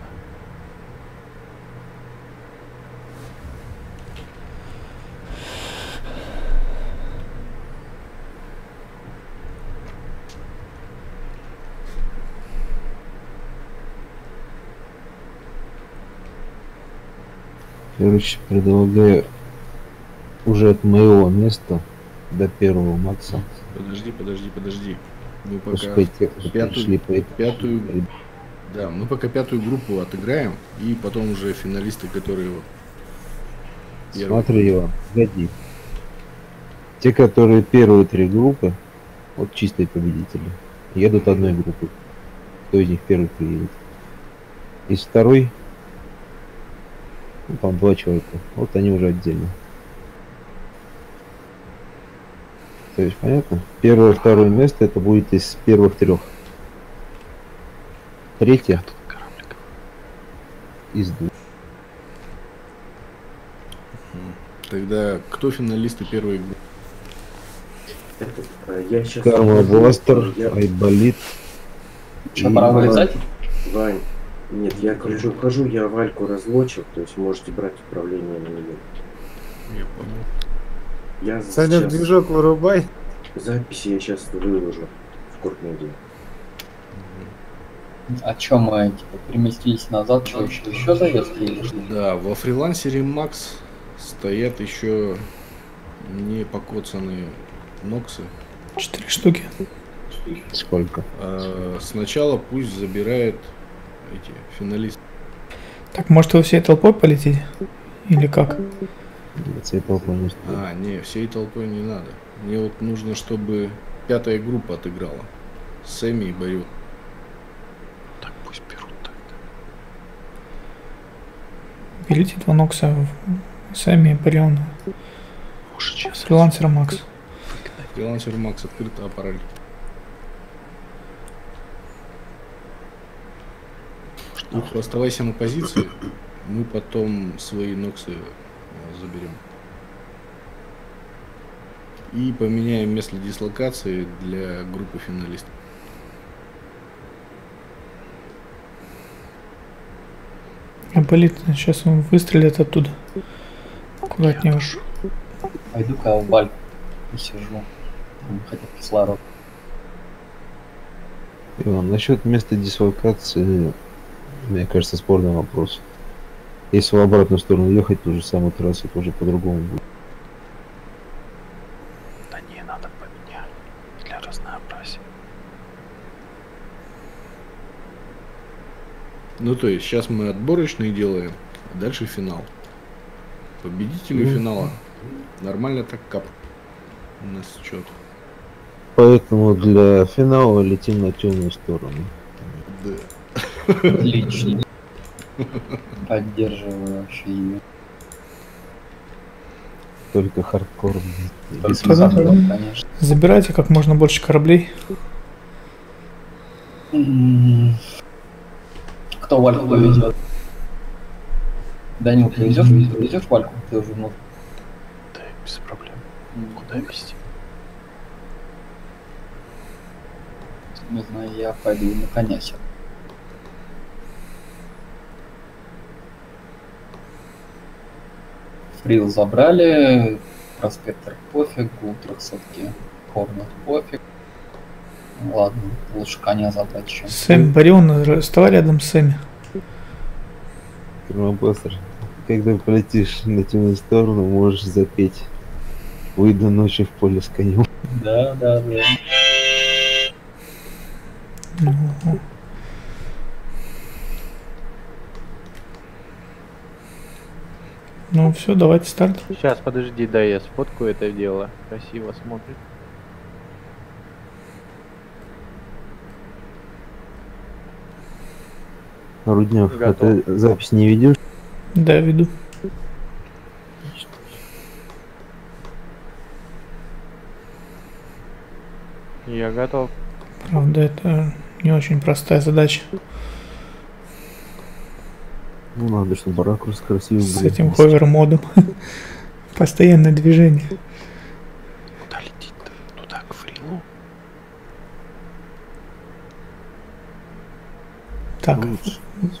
Короче, предлагаю уже от моего места до первого Макса. Подожди, подожди, подожди. Мы пока Пускай те, кто пятую- по пятую, да, мы пока пятую группу отыграем, и потом уже финалисты, которые вот. Смотри, Иван, погоди. Те, которые первые три группы, вот чистые победители, едут одной группой. Кто из них первый приедет? Из второй, ну, там два человека, вот они уже отдельно. То есть, понятно? Первое, второе место это будет из первых трех. Третье из двух. Тогда кто финалисты первой? Это, а, я сейчас... Карма Бластер, Я... Айболит. Что, и- пора вылезать? Вань, нет, я хожу, хожу, я Вальку разлочил, то есть можете брать управление на нее. Я понял. Я Саня, сейчас- движок вырубай. Записи я сейчас выложу в Куртмедиа. А чё мы, типа, переместились назад, что еще, еще завески или что? Да, во фрилансере Макс стоят еще не покоцанные Ноксы. Четыре штуки. Сколько? А сначала пусть забирает эти финалисты. Так, может вы всей толпой полетите? Или как? Цвет толпы не стоит. А, не, всей толпой не надо. Мне вот нужно, чтобы пятая группа отыграла. Сэмми и Барю. Так пусть берут тогда. Берите два Нокса, в- Сэмми, Барион, Может, сейчас фрилансер Макс. Фрилансер Макс открыто аппарель. Ну, оставайся на позиции. Мы потом свои Ноксы заберем. И поменяем место дислокации для группы финалистов. Болит, сейчас он выстрелит оттуда. Аккуратнее уж. Пойду-ка в бальк и сижу. Хотя кислород. Иван, насчет места дислокации, мне кажется, спорный вопрос. Если в обратную сторону ехать, ту же самую трассу, это уже по-другому будет. Да не, надо поменять. Для разнообразия. Ну, то есть, сейчас мы отборочный делаем, а дальше финал. Победителю Ну. финала нормально так кап. У нас счет. Поэтому для финала летим на темную сторону. Да. Отлично. Поддерживаю вообще ее. Только хардкор. конечно. Забирайте как можно больше кораблей. М. Кто Вальку повезет? Данил, повезешь? Везешь Вальку? Ты уже внутри. Да, без проблем. Куда везти? Не знаю, я пойду на коня сяду. Фрил забрали, проспектор пофиг, Гултрах все-таки Хорнет пофиг. Ладно, лучше коня забрать, чем. Сэм, Барион, вставай рядом с Сэмми. Кормобластер. Когда полетишь на темную сторону, можешь запеть. Выйду ночью в поле с конем. Да, да, да. Ну, все, давайте старт. Сейчас, подожди, да, я сфоткаю это дело. Красиво смотрит. Руднев, а Готов. ты запись не ведешь? Да, веду. Я готов. Правда, это не очень простая задача. Ну надо, чтобы ракурс красивый С был. этим ховер-модом. [laughs] Постоянное движение. Куда лететь-то? Туда, к фрилу? Так,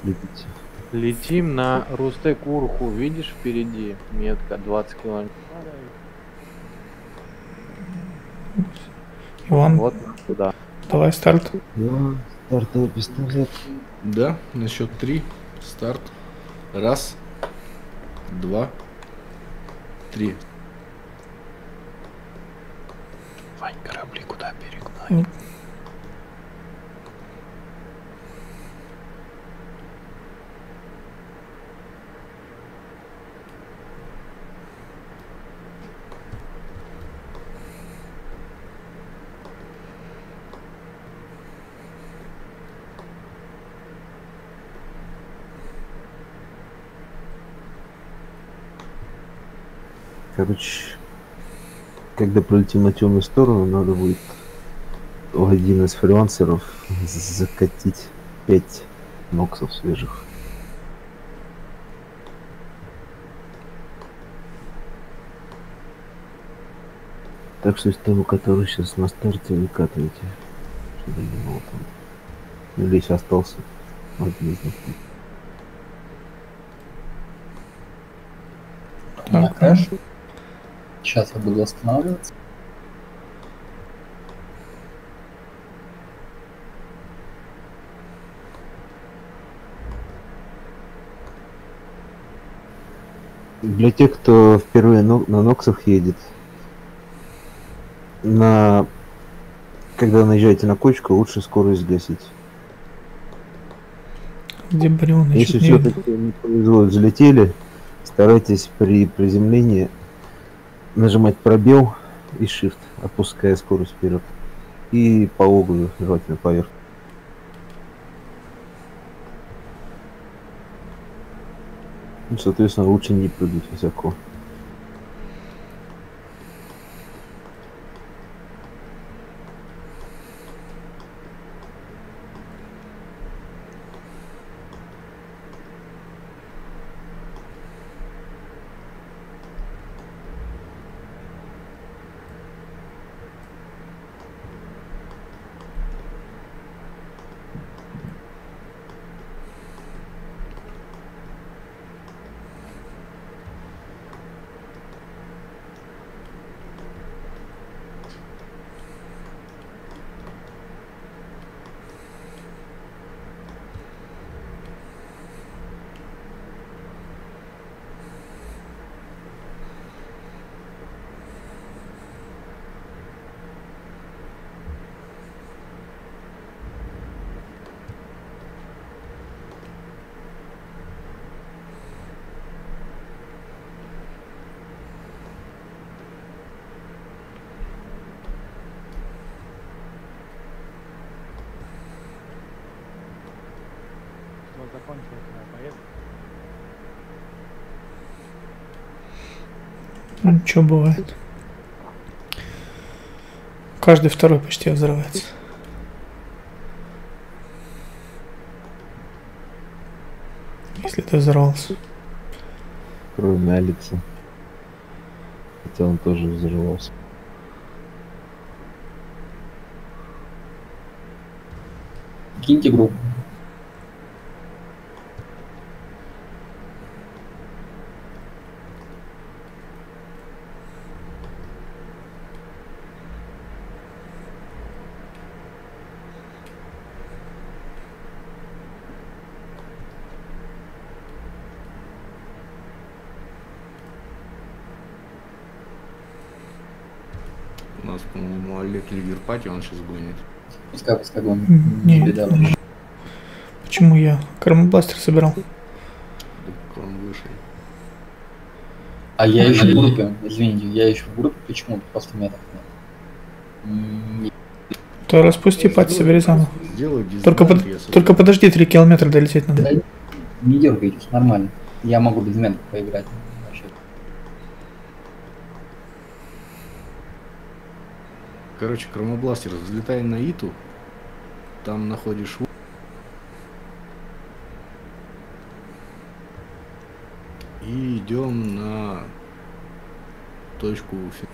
слепить. Летим на Рустек Урху. Видишь впереди метка 20 километров. Иван, Вот туда. давай старт. Да, стартовый пистолет. Да, на счет три. Старт. Раз, два, три. Вань, корабли куда перегнать? Короче, когда пролетим на темную сторону, надо будет в один из фрилансеров закатить 5 ноксов свежих. Так что из того, который сейчас на старте, выкатывайте. Чтобы не было там. Ну, Или если остался один из них. Так, кэш. Сейчас я буду останавливаться. Для тех, кто впервые на Ноксах едет, на... когда наезжаете на кочку, лучше скорость гасить. Где? Я Если все-таки не повезло, взлетели, старайтесь при приземлении нажимать пробел и shift, опуская скорость вперед. И по углу, желательно поверх. Ну, соответственно, лучше не прыгать высоко. Ничего бывает. Каждый второй почти взрывается. Если ты взорвался. Кроме Алекса. Хотя он тоже взорвался. Киньте группу. У нас, по-моему, Пати, он сейчас гонит. Пускай, пускай гонит. Не не. беда вообще. Почему я? Кармобластер собирал. Так он вышел. А я еще в группе, извините, я еще в группе, почему просто меток нет? М, не- То распусти пати, собери заново. Только, под- только подожди, 3 километра долететь надо. Да Не дергайтесь, нормально. Я могу без меток поиграть. Вообще. Короче, Кромобластер, взлетай на Иту, там находишь и идем на точку фи-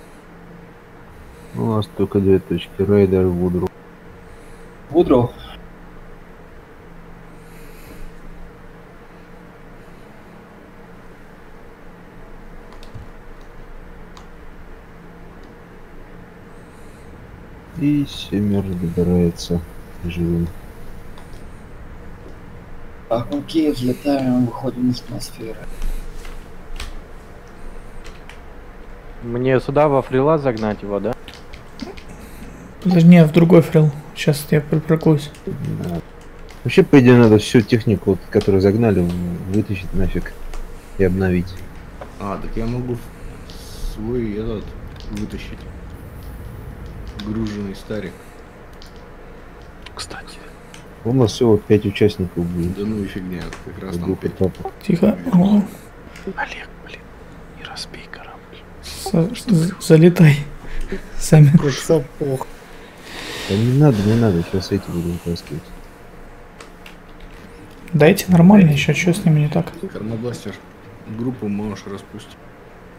У нас только две точки. Рейдер и Вудру. И Семер добирается живым. так, окей, взлетаем, выходим из атмосферы. Мне сюда во фрила загнать его, да? Подожди, не, в другой фрил. Сейчас я припаркуюсь. Да. Вообще, по идее, надо всю технику, которую загнали, вытащить нафиг и обновить. А, так я могу свой этот вытащить. Груженный старик. Кстати, У нас всего 5 участников будет. Да ну и фигня, как раз там Группа пять. тапа. Тихо. О, Олег, блин, не разбей корабль. с- з- залетай. Сами. Как сапог. Да не надо, не надо, сейчас эти буду вытаскивать. Дайте нормально еще, что с ними не так? Кормобластер, группу можешь распустить.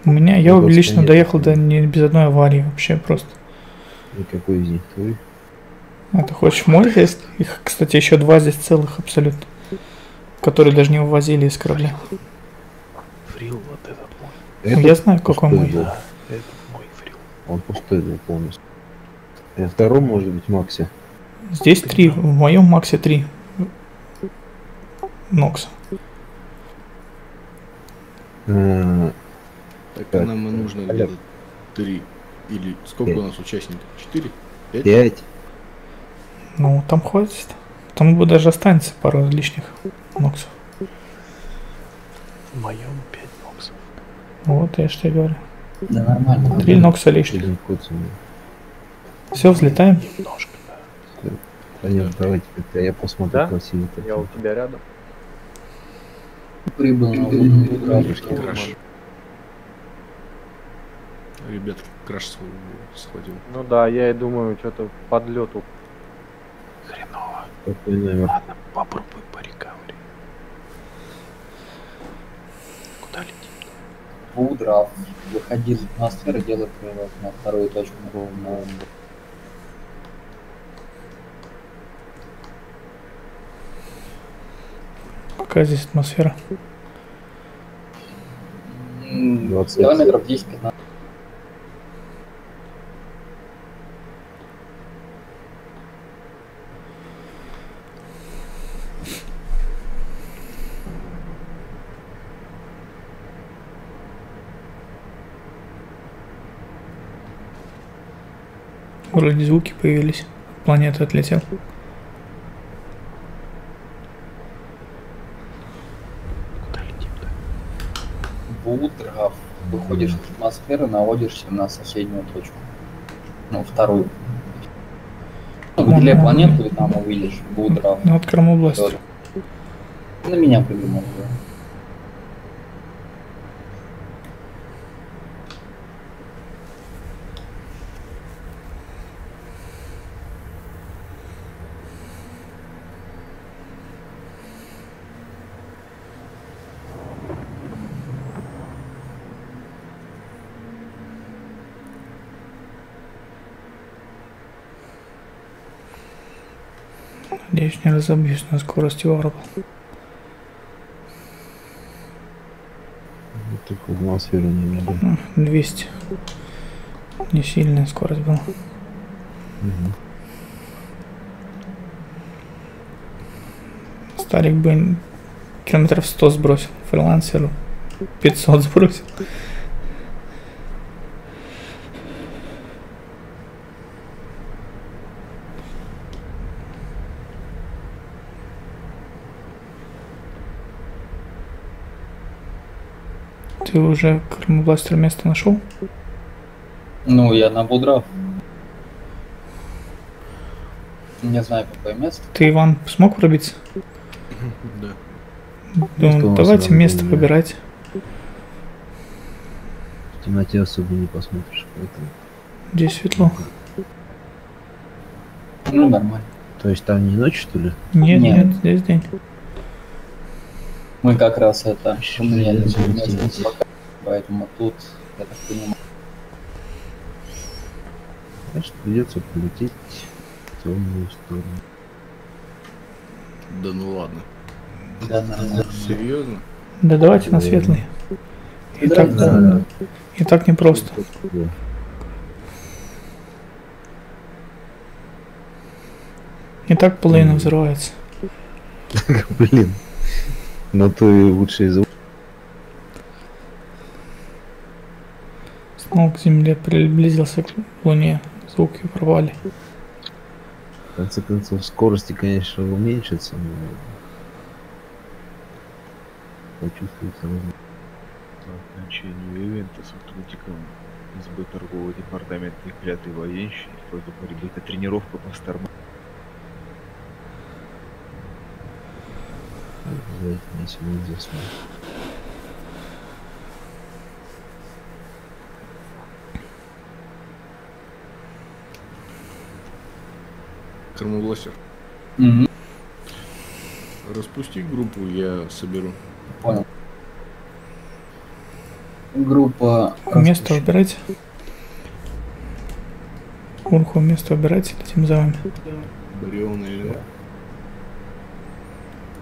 У меня, я Ну, лично доехал до не без одной аварии вообще просто. Никакой из них твой. А ты хочешь мой тест? Их, кстати, еще два здесь целых абсолютно. Которые даже не вывозили из корабля. Фрил вот этот мой. Ну, Этот я знаю, какой мой. был. Да, этот мой фрил. Он пустой был полностью. А втором может быть Макси. Здесь три, в моем Максе три. Нокса. Э, Так, Так, нам и нужно где-то три. Или сколько Пять. у нас участников? Четыре? Пять? Пять. Ну, там хватит. Там бы даже останется пару лишних Ноксов. В моем 5 ноксов. Вот, я тебе говорю. Да нормально. Три Нокса лишних. Все, взлетаем. Немножко, да. Понятно, давайте как-то я посмотрю Да? красиво. Я у тебя рядом. Прибыл на Вудроу. Краш. Схватил. Ну да, я и думаю, что-то подлету. Хреново. Ладно, попробуй по рекавери. Куда летим? Вудрав. Выходи из атмосферы, делай прыжок на вторую точку. На... Какая здесь атмосфера? М, 20. Километров 10-15. Вроде звуки появились. Планета отлетел. Куда летим-то? Вудрав. Выходишь из атмосферы, наводишься на соседнюю точку. Ну, вторую. Ну, Выделяй Ага. планету, и там увидишь Вудрав. Ну, от Кормобластера. Тоже. На меня прыгнул. да. Не разобьюсь на скорости варвара. Вот только в атмосферу не надо. Ну, 200. Не сильная скорость была. Мгм. Старик бы километров 100 сбросил. Фрилансеру 500 сбросил. Ты уже Крымбластер место нашел? Ну, я на Будрав. Не знаю, какое место. Ты, Иван, смог пробиться? [laughs] Да. Ну, у давайте место было? выбирать. В темноте особо не посмотришь, поэтому. Здесь светло. Ну, нормально. То есть там не ночь, что ли? Нет, Нет. нет, здесь день. Мы как раз это извините. пока- поэтому тут, я так понимаю, Значит, придется полететь в темную сторону. Да ну ладно. да, нормально. Серьезно? Да давайте на светлый. И так, Да. и так непросто. Да. И так половина взрывается. [laughs] Блин. Но то и лучше из Снова к Земле приблизился к Луне. Звуки пропали. В конце концов, скорости, конечно, уменьшится, но почувствуется окончанию ивента сотрудникам СБ торгового департамента и клятый военщик просьба прибыть на тренировку по Старману. Обязательно сегодня засну. Кормобластер. Мгм, Распусти группу, я соберу. Понял. Группа... Место выбирайте. Урху место выбирайте, летим за вами. Барион или...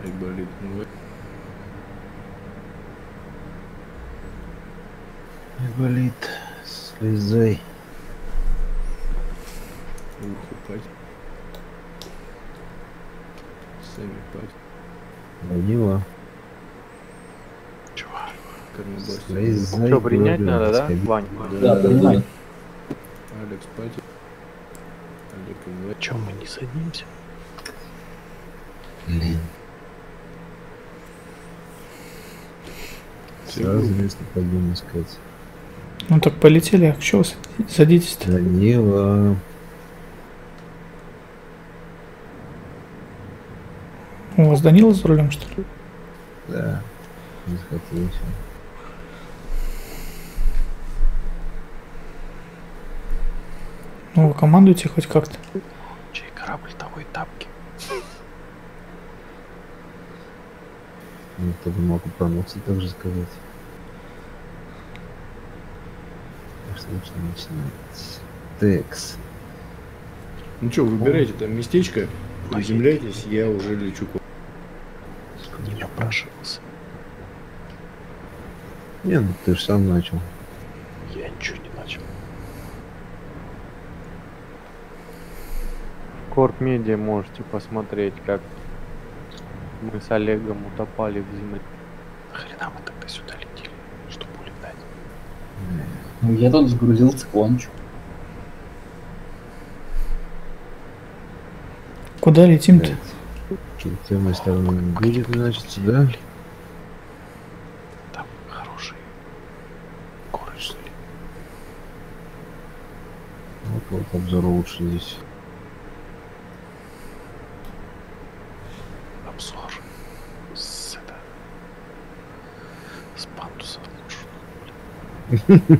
Айболит. Ну, э, Болит. Слезай. Урху пать. Данила. Кормобластер. Слезай. Что, принять надо, да. Вань? Да, понимаю. Алекс пати. Олег инвайт. Чем мы не садимся? Блин. Сразу место пойдем искать. Ну так полетели, а вы сади- садитесь-то? Данила. У вас Данила за рулем, что ли? Да. Не захотелось. Ну вы командуете хоть как-то. Чей корабль, того и тапки. Ну, то бы могу про Нокса также сказать. Так что лучше начинать. Текс. Ну что, выбирайте там местечко, приземляйтесь, я уже лечу. к- Не напрашивался. Не, ну ты же сам начал. Я ничего не начал. Корт Медиа можете посмотреть, как мы с Олегом утопали в земле. Нахрена мы тогда сюда летели, чтобы улетать? Ну, я тут сгрузил циклончик. Куда летим-то? Через темной стороны будет, значит, да? обзор лучше здесь. Обзор с это с пандусов лучше. [laughs]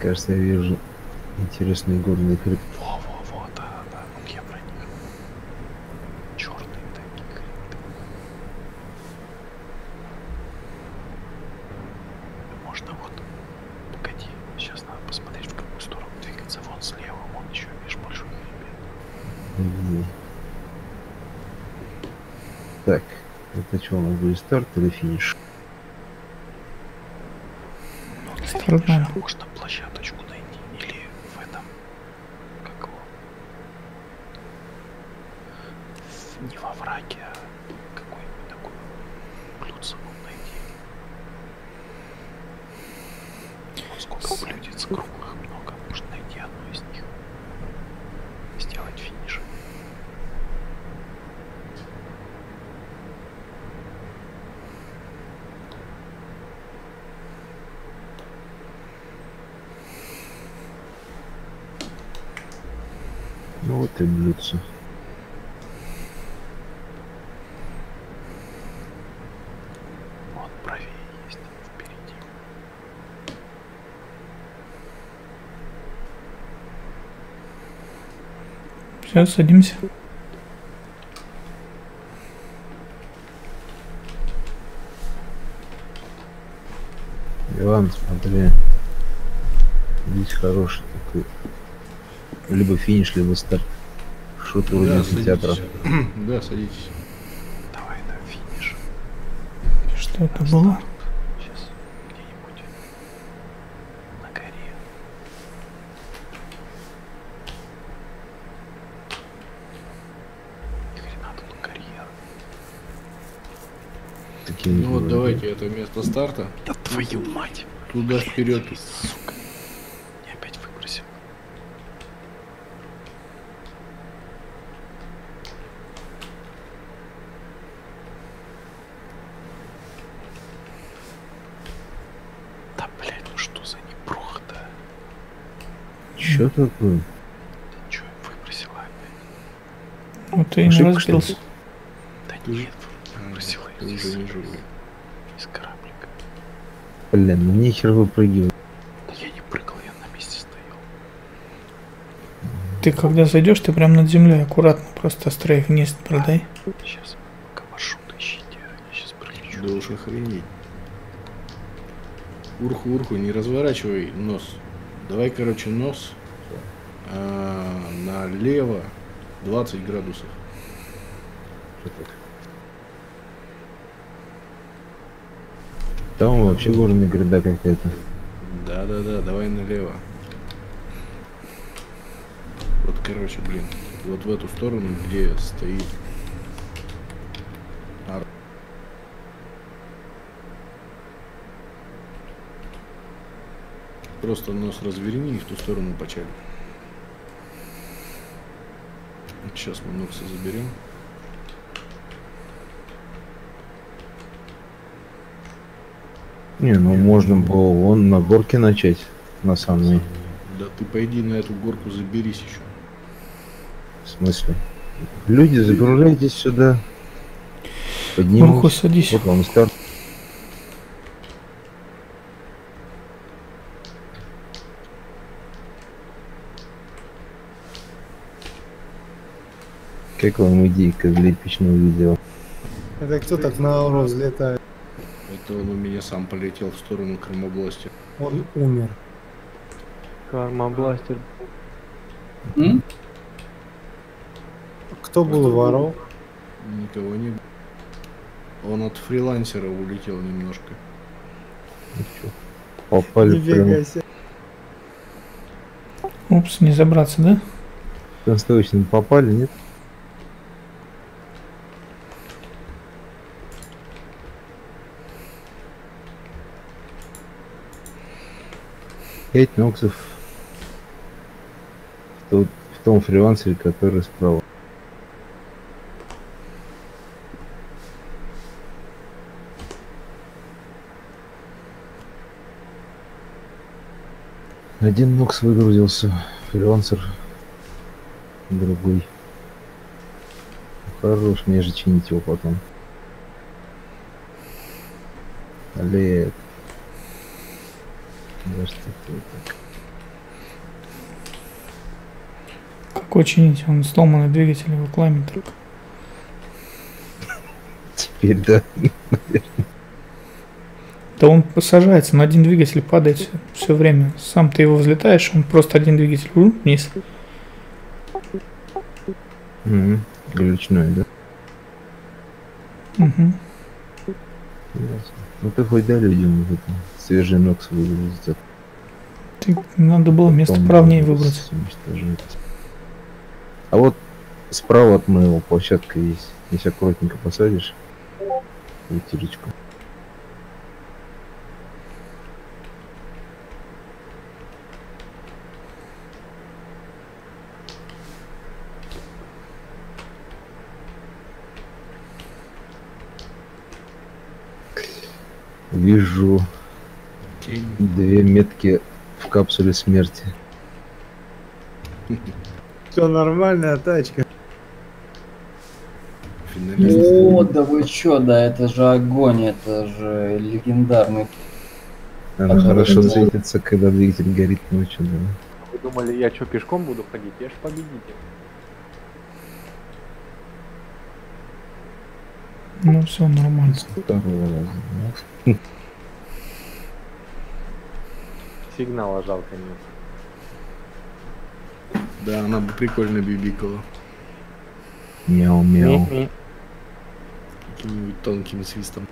Кажется, я вижу интересные горные хребты. Старт или финиш? Ну, Старт, наверное. можно площадочку найти. Или в этом, как его, в- не во враге, а какую-нибудь такую блюдцевую найти. Вот сколько блюдец круглых много, можно найти одну из них. Сделать финиш. Ну вот и блюдце. Вот правее есть впереди. Все, садимся. Иван, смотри. Здесь хороший такой. Либо финиш, либо старт. Что-то вроде Да, садитесь. [clears throat] Да, садитесь. Давай, да, финиш. Что это было? Сейчас где-нибудь на горе. Ни хрена тут карьера. Такие Ну вот вроде. Место старта. Да твою мать! Туда вперед. Сука. Я опять выбросил. Да блять, ну что за непруха-то? Чё такое? Ты чё, выбросила опять? Вот ты и не Ошибка, ли? разбился. Да нет, выбросила уже из, не кораблика. Блин, ну нехер выпрыгивать. Да я не прыгал, я на месте стоял. Ты когда зайдешь, ты прям над землей аккуратно просто стрейф вниз продай. Сейчас, пока маршрут ищите, я сейчас пролечу. Уж охренеть. Урху, урху, не разворачивай нос. Давай, короче, нос а, налево 20 градусов. Там вообще горная гряда какая-то. Да, да, да, давай налево. Вот, короче, блин, вот в эту сторону, где стоит. Просто нос разверни и в ту сторону почали. Сейчас мы Нокса заберем. Не, ну можно было вон на горке начать, на самой. Да ты пойди на эту горку заберись еще. В смысле? Люди, загружайтесь сюда. Урху, Поднимитесь. садись. Вот вам старт. Как вам идейка для эпичного видео? Это кто так на ауру взлетает? Он у меня сам полетел в сторону Кромобласти. Он умер. Карма бластер. М? Кто был воров? Никого не было. Он от фрилансера улетел немножко. Попали прямо. Упс, не забраться, да? констовочно попали, нет? Пять ноксов в, тот- в том фрилансере, который справа. Один нокс выгрузился, фрилансер другой. Хорош, мне же чинить его потом. Олег. Да что ты так? Какой чинить? Он сломанный двигатель его кламит только. Теперь да. Да он сажается на один двигатель, падает все время. Сам ты его взлетаешь, он просто один двигатель вниз. Мгм. Глючной, да? Хоть дай людям вот это свежий нокс выгрузить. а Ты, надо было место потом правнее можно выбрать. уничтожить. А вот справа от моего площадка есть. Если аккуратненько посадишь, утилечку. Вижу две метки в капсуле смерти. Все нормальная тачка. О, да вы чё, да это же огонь, это же легендарный. Она хорошо да. светится, когда двигатель горит ночью, да. Вы думали, я что, пешком буду ходить? Я ж победитель. Ну все нормально. Сигнала жалко нет. Да, она бы прикольно бибикала. Мяу-мяу. Каким-нибудь тонким свистом.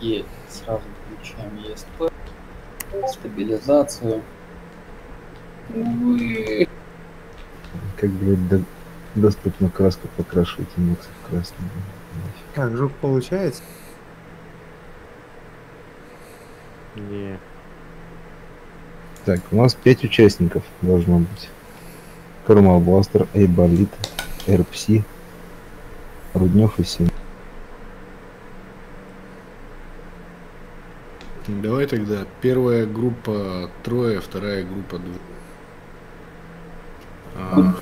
Едет, сразу включаем ESP, стабилизацию. Увы. Как, до- доступно краску покрашивать и микс в красный. Так, жук получается? Не. Так, у нас пять участников должно быть. Кормобластер, Эйболит, РПС, Руднев и Сим. Давай тогда первая группа трое, вторая группа двое.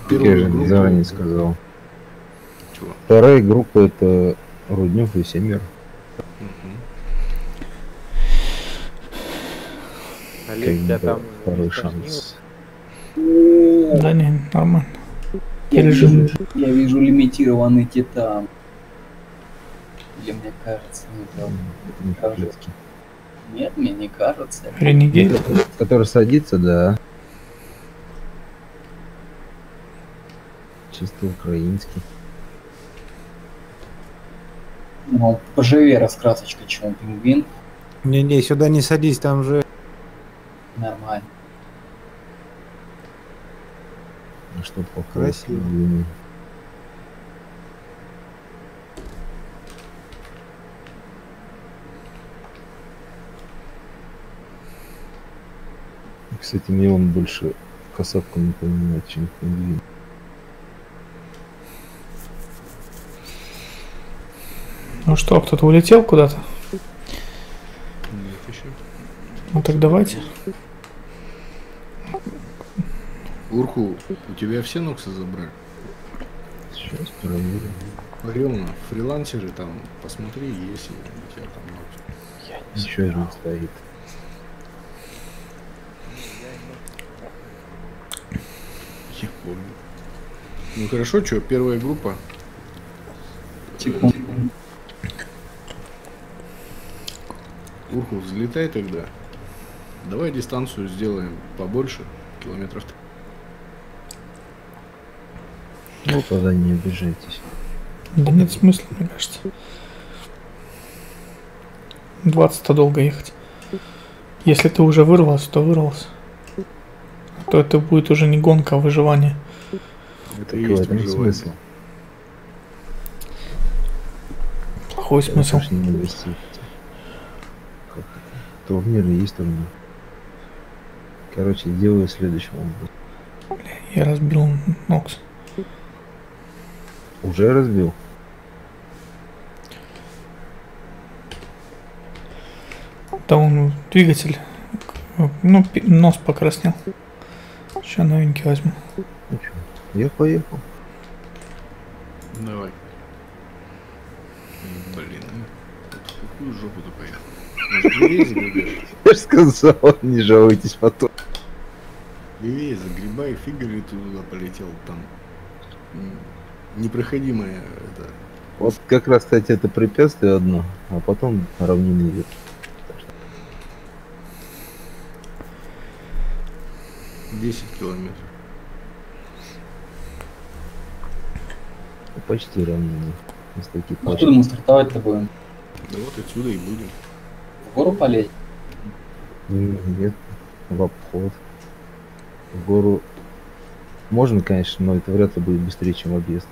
Я первую же группу... заранее сказал. Чего? Вторая группа это Руднев и Семер. Как Олег, тебя там второй шанс. Да не, нормально. Я вижу, я вижу лимитированный титан. Или мне кажется, не то. Не Кажется. по-блядски. Нет, мне не кажется. Ренегейт. Который садится, да. Чисто украинский. Ну, поживее раскрасочка, чем пингвин. Не-не, сюда не садись, там же... Нормально. А что по Красиво. длине? Кстати, мне он больше касатку напоминает, чем пингвин. Ну что, кто-то улетел куда-то? Нет еще. Ну так давайте. Урку, у тебя все ноксы забрали? Сейчас проверим. Говорил на фрилансеры там, посмотри, есть ли у тебя там ноксы. Еще один стоит. Я помню. Ну хорошо, что, первая группа. Секунду. Урку, взлетай тогда. Давай дистанцию сделаем побольше, километров. Ну, тогда не обижайтесь. Да нет смысла, мне кажется. 20-то долго ехать. Если ты уже вырвался, то вырвался. А то это будет уже не гонка, а выживание. Это и есть выживание. смысл. Плохой смысл. Это не это? Турниры есть турнир. Короче, делаю следующего. Я разбил Нокс. Уже разбил? Да он двигатель. Ну, пи- нос покраснел. Сейчас новенький возьму. Ну я поехал. Давай. Блин. Я же сказал, [laughs] не жалуйтесь потом. Левее загребай, фигари ты туда полетел, там непроходимая это. Вот как раз, кстати, это препятствие одно, а потом равнины идет. 10 километров. Почти Ну, Откуда мы стартовать-то будем? Да вот отсюда и будем. В гору полезть? Нет, в обход. В гору можно, конечно, но это вряд ли будет быстрее, чем объезд.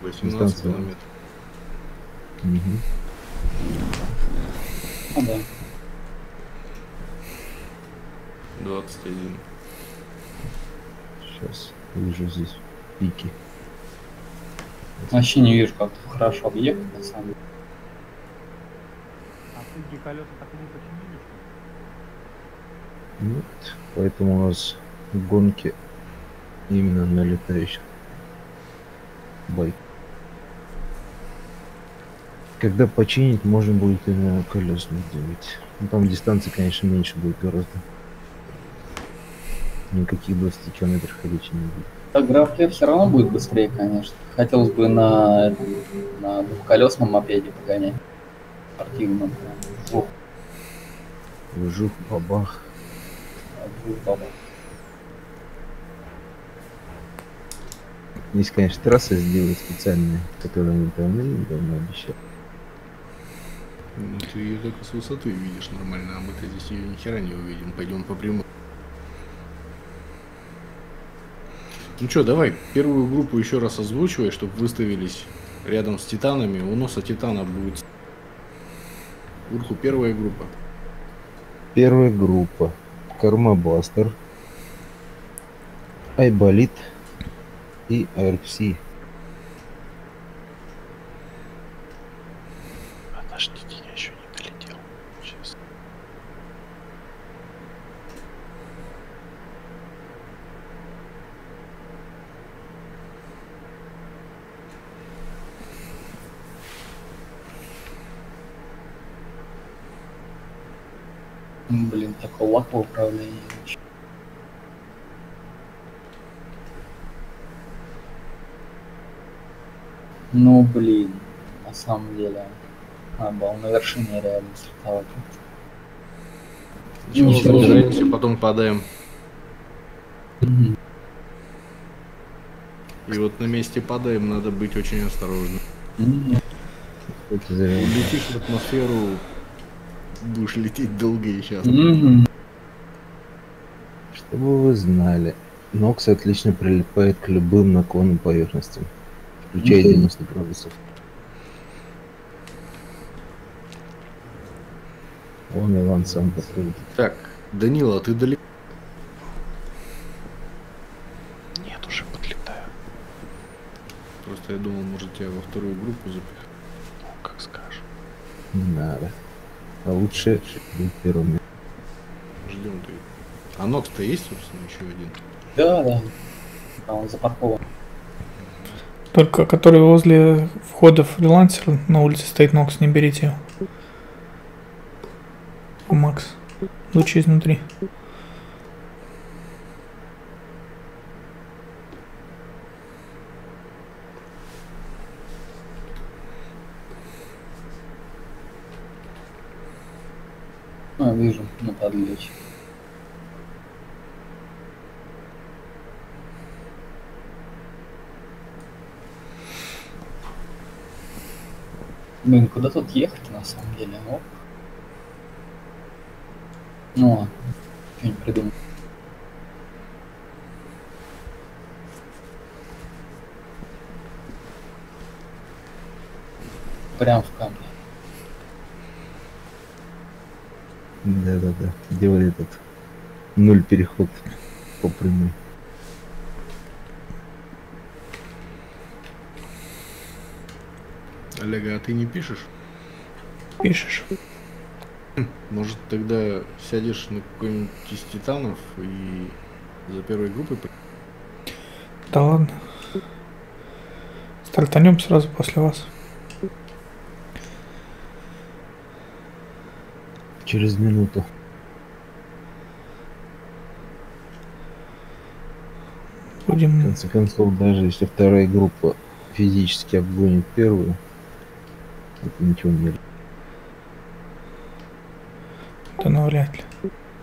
18 Дистанция. километров. Мгм. Ну да. 21. Сейчас вижу здесь пики. Вообще не вижу, как хорошо объехать, на самом деле. Колеса так и не починили, что ли? Нет, поэтому у нас гонки именно на летающих байк. Когда починить, можно будет и на колесных делать. Ну, там дистанция, конечно, меньше будет гораздо. Никаких 20 километров ходить не будет. Так, графле все равно будет быстрее, конечно. Хотелось бы на, этом, на двухколесном мопеде погонять. Спортивном. прям. Двух, Вжух, бабах. Здесь, конечно, трасса сделать специальная, которую они давно обещали. Ну, ты ее только с высоты видишь нормально, а мы-то здесь ее ни хера не увидим. Пойдем по прямой. Ну что, давай первую группу еще раз озвучивай, чтобы выставились рядом с титанами. У носа титана будет Урху первая группа. Первая группа. Кармабастер. Айболит и ARC. Подождите, я еще не долетел. Сейчас. М, Блин, такой лак в управлении. Ну, блин, на самом деле, надо было на вершине реально стартовать. Ничего. забираемся, потом падаем. И вот на месте падаем, надо быть очень осторожным. Летишь в атмосферу, будешь лететь долго и сейчас. мгм. Чтобы вы знали, Нокс отлично прилипает к любым наклонным поверхностям, включая Мгм. 90 градусов. Он Иван сам подходит. Так, Данила, а ты далеко? Нет, уже подлетаю. Просто я думал, может тебя во вторую группу запихать. Ну, как скажешь. Не надо. А лучше быть первым. Ждем ты. А Нокс-то есть, собственно, еще один? Да, да. А он запаркован. Только который возле входа фрилансер на улице стоит Нокс, не берите его. Макс. Лучше изнутри. Ну, вижу, на подлете. Блин, куда тут ехать на самом деле? Оп. Ну ладно, что-нибудь придумал. Прям в камне. Да-да-да. Делай этот нуль переход по прямой. Олега, а ты не пишешь? Пишешь. Может тогда сядешь на какой-нибудь из титанов и за первой группой по- Да ладно. Стартанем сразу после вас. Через минуту. В Будем... конце концов, даже если вторая группа физически обгонит первую, ничего не Да ну вряд ли.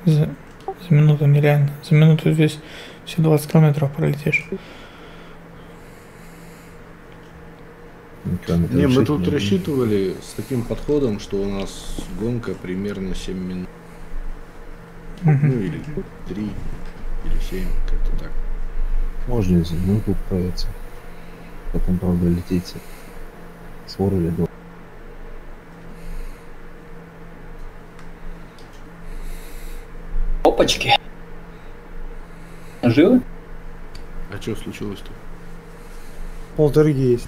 За, за минуту нереально. За минуту здесь все 20 километров пролетишь. Не, мы тут наверное. рассчитывали с таким подходом, что у нас гонка примерно 7 минут. Мгм. Ну или 3, или 7, как-то так. Можно и за минуту управиться. Потом, правда, лететь с Орли до... Опачки. Живы? А что случилось-то? Полтергейст.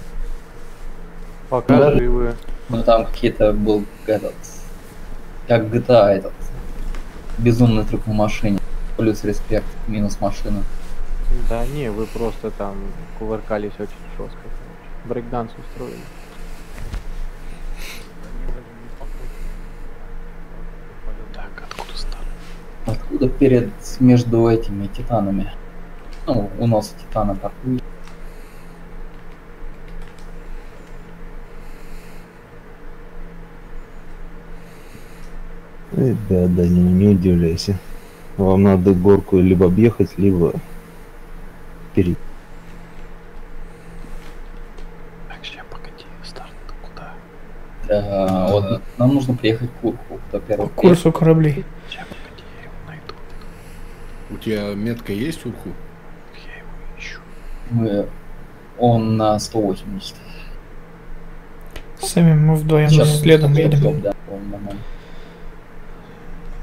Пока Да. живы. Ну там какие-то был этот, как GTA этот, безумный трюк на машине. Плюс респект, минус машина. Да не, вы просто там кувыркались очень жестко. короче. Брейкданс устроили. Так, откуда стар? Откуда перед между этими титанами? Ну, у носа титана. Э, Да, да, не, не удивляйся. Вам надо горку либо объехать, либо перейти. Так, сейчас, погоди, старт куда? Да, вот нам нужно приехать к Курху, кто первый По курсу кораблей. Сейчас, погоди, я его найду. У тебя метка есть, Урху? Я его ищу. Мы... Он на 180. Сами мы вдвоем Сейчас следом едем. всё, да.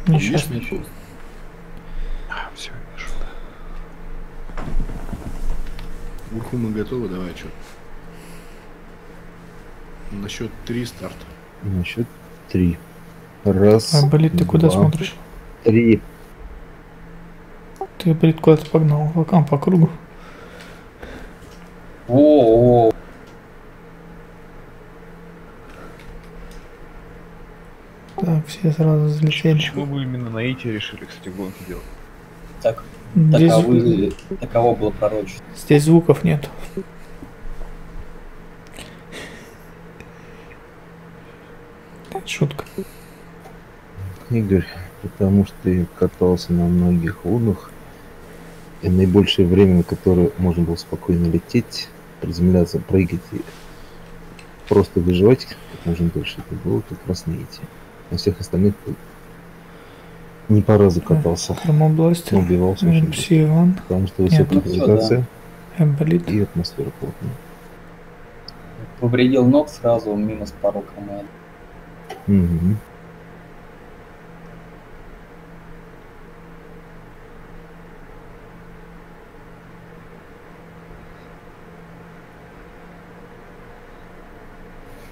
Ничего. Метку? А, все, вижу, да. Урху мы готовы, давай что? На счет 3 старт. На счет три. Раз. А, болит, ты куда два, смотришь? Три. Ты, болит, куда-то погнал. Вокам по кругу. О, о, Так, все сразу залетели. Почему вы именно на эти решили, кстати, гонки делать? так, Здесь, таковы, таково было пророчество. здесь звуков нет. Шутка. Игорь, потому что ты катался на многих лунах, и наибольшее время, на которое можно было спокойно лететь, приземляться, прыгать и просто выживать как можно дольше, это было как раз на эти. На всех остальных не по разу катался, но Термобластер. убивался очень быстро, МС Иван. потому что высокая ну гравитация Эмболит. и атмосфера плотная. Повредил ног сразу, минус пару км. Мгм.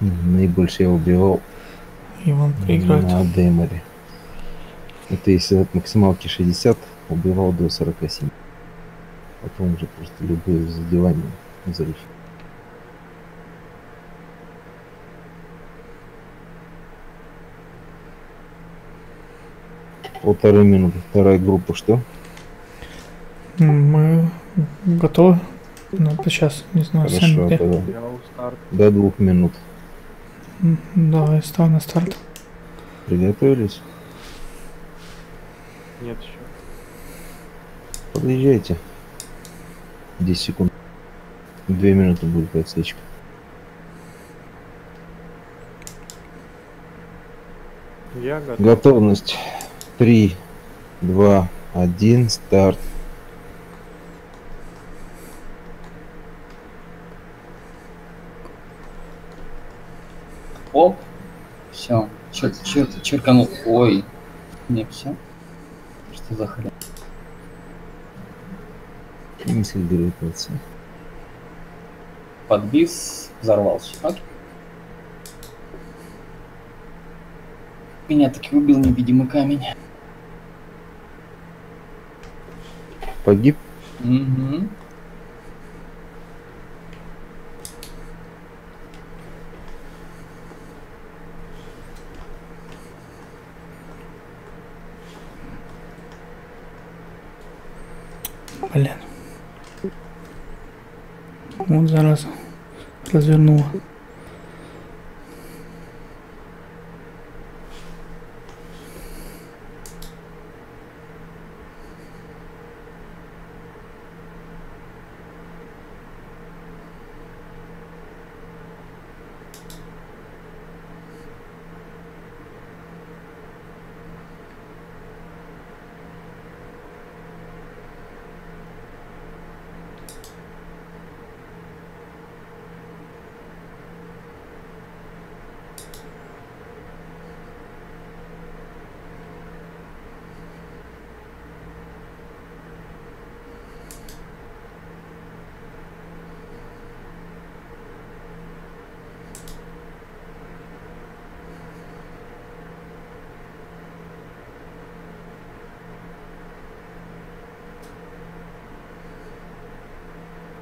Наибольше я убивал Иван проиграет. на Деморе. Это если от максималки 60, убивал до 47. Потом уже просто любое задевание взрыв. Полторы минуты. Вторая группа что? Мы готовы? Ну, сейчас, не знаю, Хорошо, сами. тогда до двух минут. Давай, ставь на старт. Приготовились? Нет еще. Подъезжайте. 10 секунд. Две минуты будет отсечка. Я готов. Готовность. Три, два, один, старт. Оп. Все. Чер, чер, черканул. Ой. Не, все. Что за хрень? Низкая гравитация. Подбис, взорвался. Окей. Меня таки убил невидимый камень. Погиб? Угу. Блин. Вот зараза. Развернула.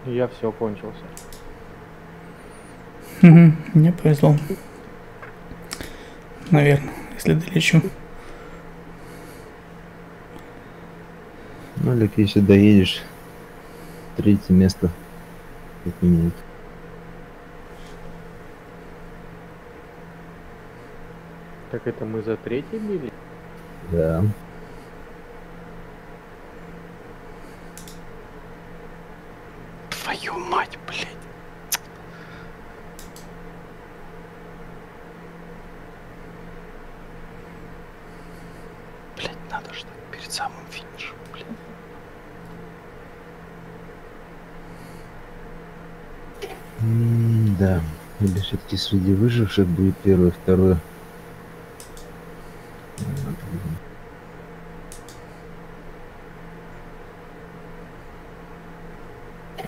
Я все кончился. Мгм, Мне повезло. Наверное, если долечу. Ну, Олег, если доедешь, третье место как минимум. Так это мы за третий били? Да. Твою мать, блядь. Блядь, надо ждать перед самым финишем, блядь. М, Да. Или все-таки среди выживших будет первое, второе.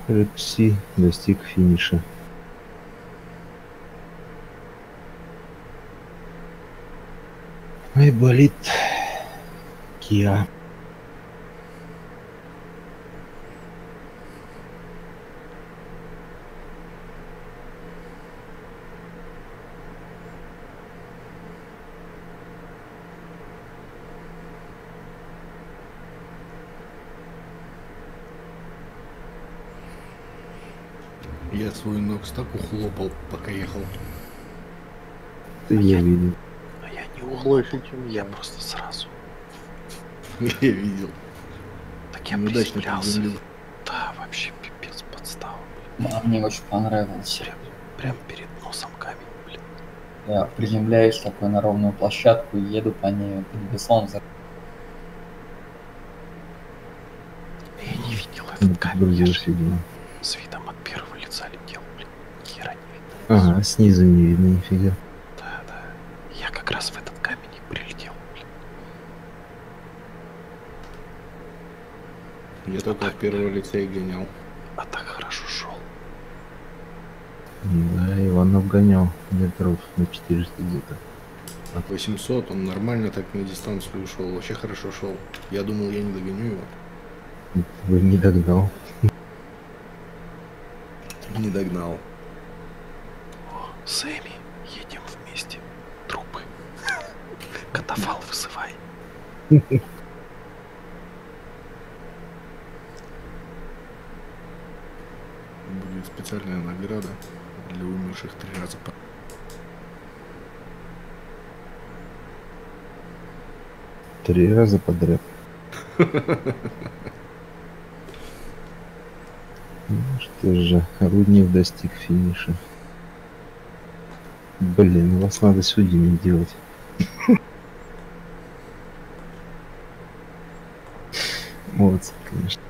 Репси достиг финиша. Ой, болит. Киа. Я ног так ухлопал, пока ехал. Ты я видел. А я не чем Я просто сразу. [laughs] Я видел. Так я Неудачно приземлялся. Да, вообще пипец подстава. А Мне очень понравилось. Прям, прям перед носом камень, блин. Я приземляюсь такой на ровную площадку и еду по ней под веслом за Я не видел этот Ну, камень. Я же с видом от первого лица летел, блин. Хера Ага, снизу не видно нифига. Да, да. Я как раз в этот камень и прилетел, блин. Я только от первого лица и гонял. А так хорошо шел. Да, Иванов гонял метров на 400 где-то. От 800 он нормально так на дистанцию ушел. Вообще хорошо шел. Я думал, я не догоню его. Вы не догнал. Не догнал. Едем вместе. Трупы. Катафал вызывай. Будет специальная награда для умерших три раза по... Три раза подряд. [laughs] Ну что же, Руднев достиг финиша. Блин, вас надо судьями делать. Молодцы, конечно.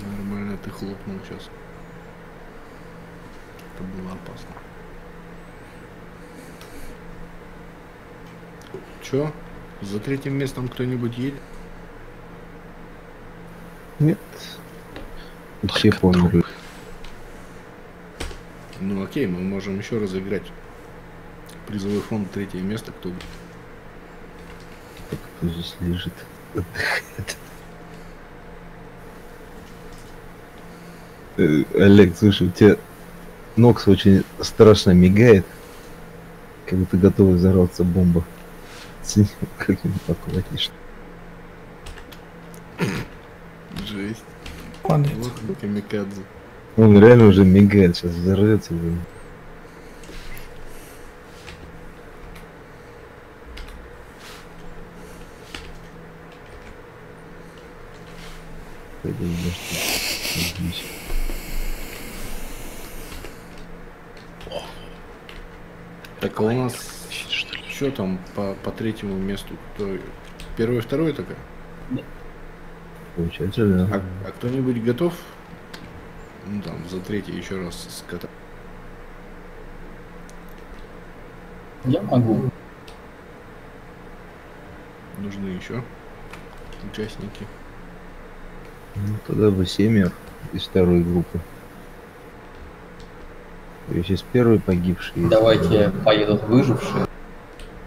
Нормально ты хлопнул сейчас. Это было опасно. Чё? За третьим местом кто-нибудь едет? Нет. Все. Ну окей, мы можем еще разыграть. Призовой фонд третье место, кто будет. Кто здесь лежит? отдыхает. Э, Олег, слушай, у тебя Нокс очень страшно мигает, как будто готова взорваться бомба. С ним как-нибудь поплатишь. Жесть. Он, камикадзе. Он реально уже мигает, сейчас взорвется, блин. Так, а у нас что там по, по третьему месту? Кто? Первое, второе такая? Получается, да. А, а кто-нибудь готов? За третий еще раз скатать. Я могу. Нужны еще участники. Ну, тогда бы семер из второй группы. То есть из первой погибшие. Давайте поедут выжившие.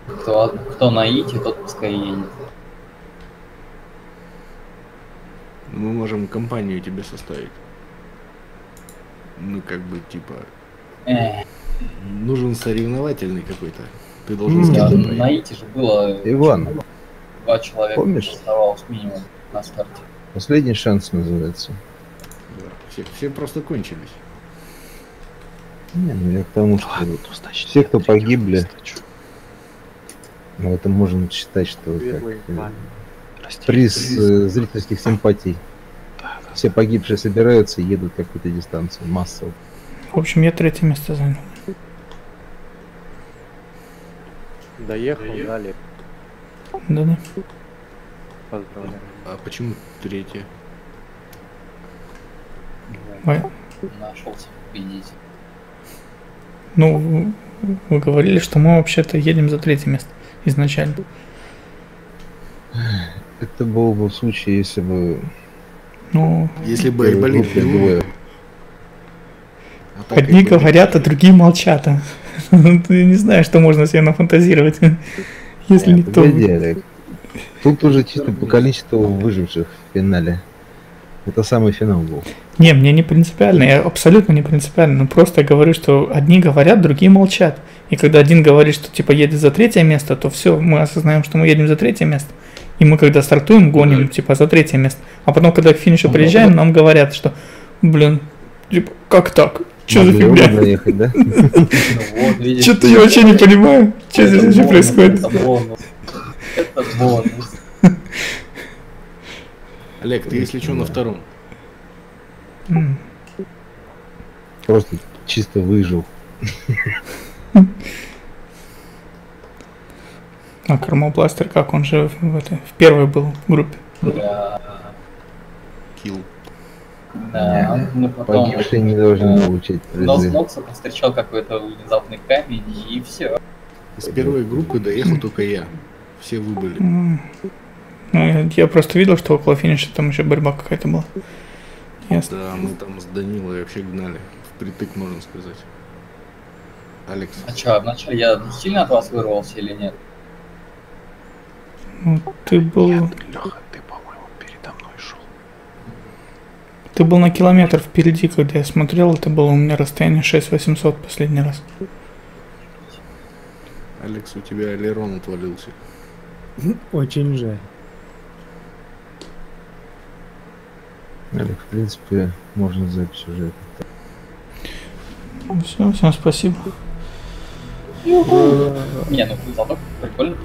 Кто, кто на ите, тот пускай едет. Мы можем компанию тебе составить. Ну, как бы, типа, Эх, нужен соревновательный какой-то. Ты должен с да, кем-то на ите же было Иван, два человека, помнишь? оставалось минимум на старте. последний шанс называется. Да, Все, все просто кончились. Не, ну я к тому, что Ладно, ну, значит, все, кто погибли, ну, это можно считать, что как, э, приз э, зрительских симпатий. Все погибшие собираются и едут какую-то дистанцию массово. В общем, я третье место занял. Доехал, дали. Да-да. Поздравляю. А почему третье? Ой, Нашелся победитель. Ну, вы- вы говорили, что мы вообще-то едем за третье место изначально. Это был бы случай, если бы Ну, Если бы Айболит не двое. А одни говорят, а другие молчат. а. [laughs] Ты не знаешь, что можно себе нафантазировать. [laughs] Если никто... погоди, Олег. Тут уже чисто по количеству выживших в финале. Это самый финал был. Не, мне не принципиально, я абсолютно не принципиально. Ну, просто я говорю, что одни говорят, другие молчат. И когда один говорит, что типа едет за третье место, то все, мы осознаем, что мы едем за третье место. И мы когда стартуем, гоним типа за третье место. А потом, когда к финишу приезжаем, нам говорят, что, блин, типа, как так? Что за фигня? доехать, да? [laughs] Ну. Что-то я вообще не понимаю, что здесь вообще происходит. Это бонус. Олег, ты если что на втором. Просто чисто выжил. [laughs] А Кармобластер как? Он же в, этой, в первой был в группе. Да, Килл. да. Ну потом Погибшие не должны получать Нос призы. Нокса повстречал какой-то внезапный камень и все. Из первой группы доехал только я. Все выбыли. Ну, я, я просто видел, что около финиша там еще борьба какая-то была. Ясно. Да, мы там с Данилой вообще гнали. Впритык, можно сказать. Алекс. А чё, вначале я сильно от вас вырвался или нет? Ну, ты был, Нет, Леха, ты, по-моему, передо мной шел. ты был на километр впереди, когда я смотрел, это было у меня расстояние 6800 последний раз. Алекс, у тебя Алерон отвалился. Очень жаль. Олег, в принципе, можно запись уже. Все, всем спасибо. Не, ну зато прикольно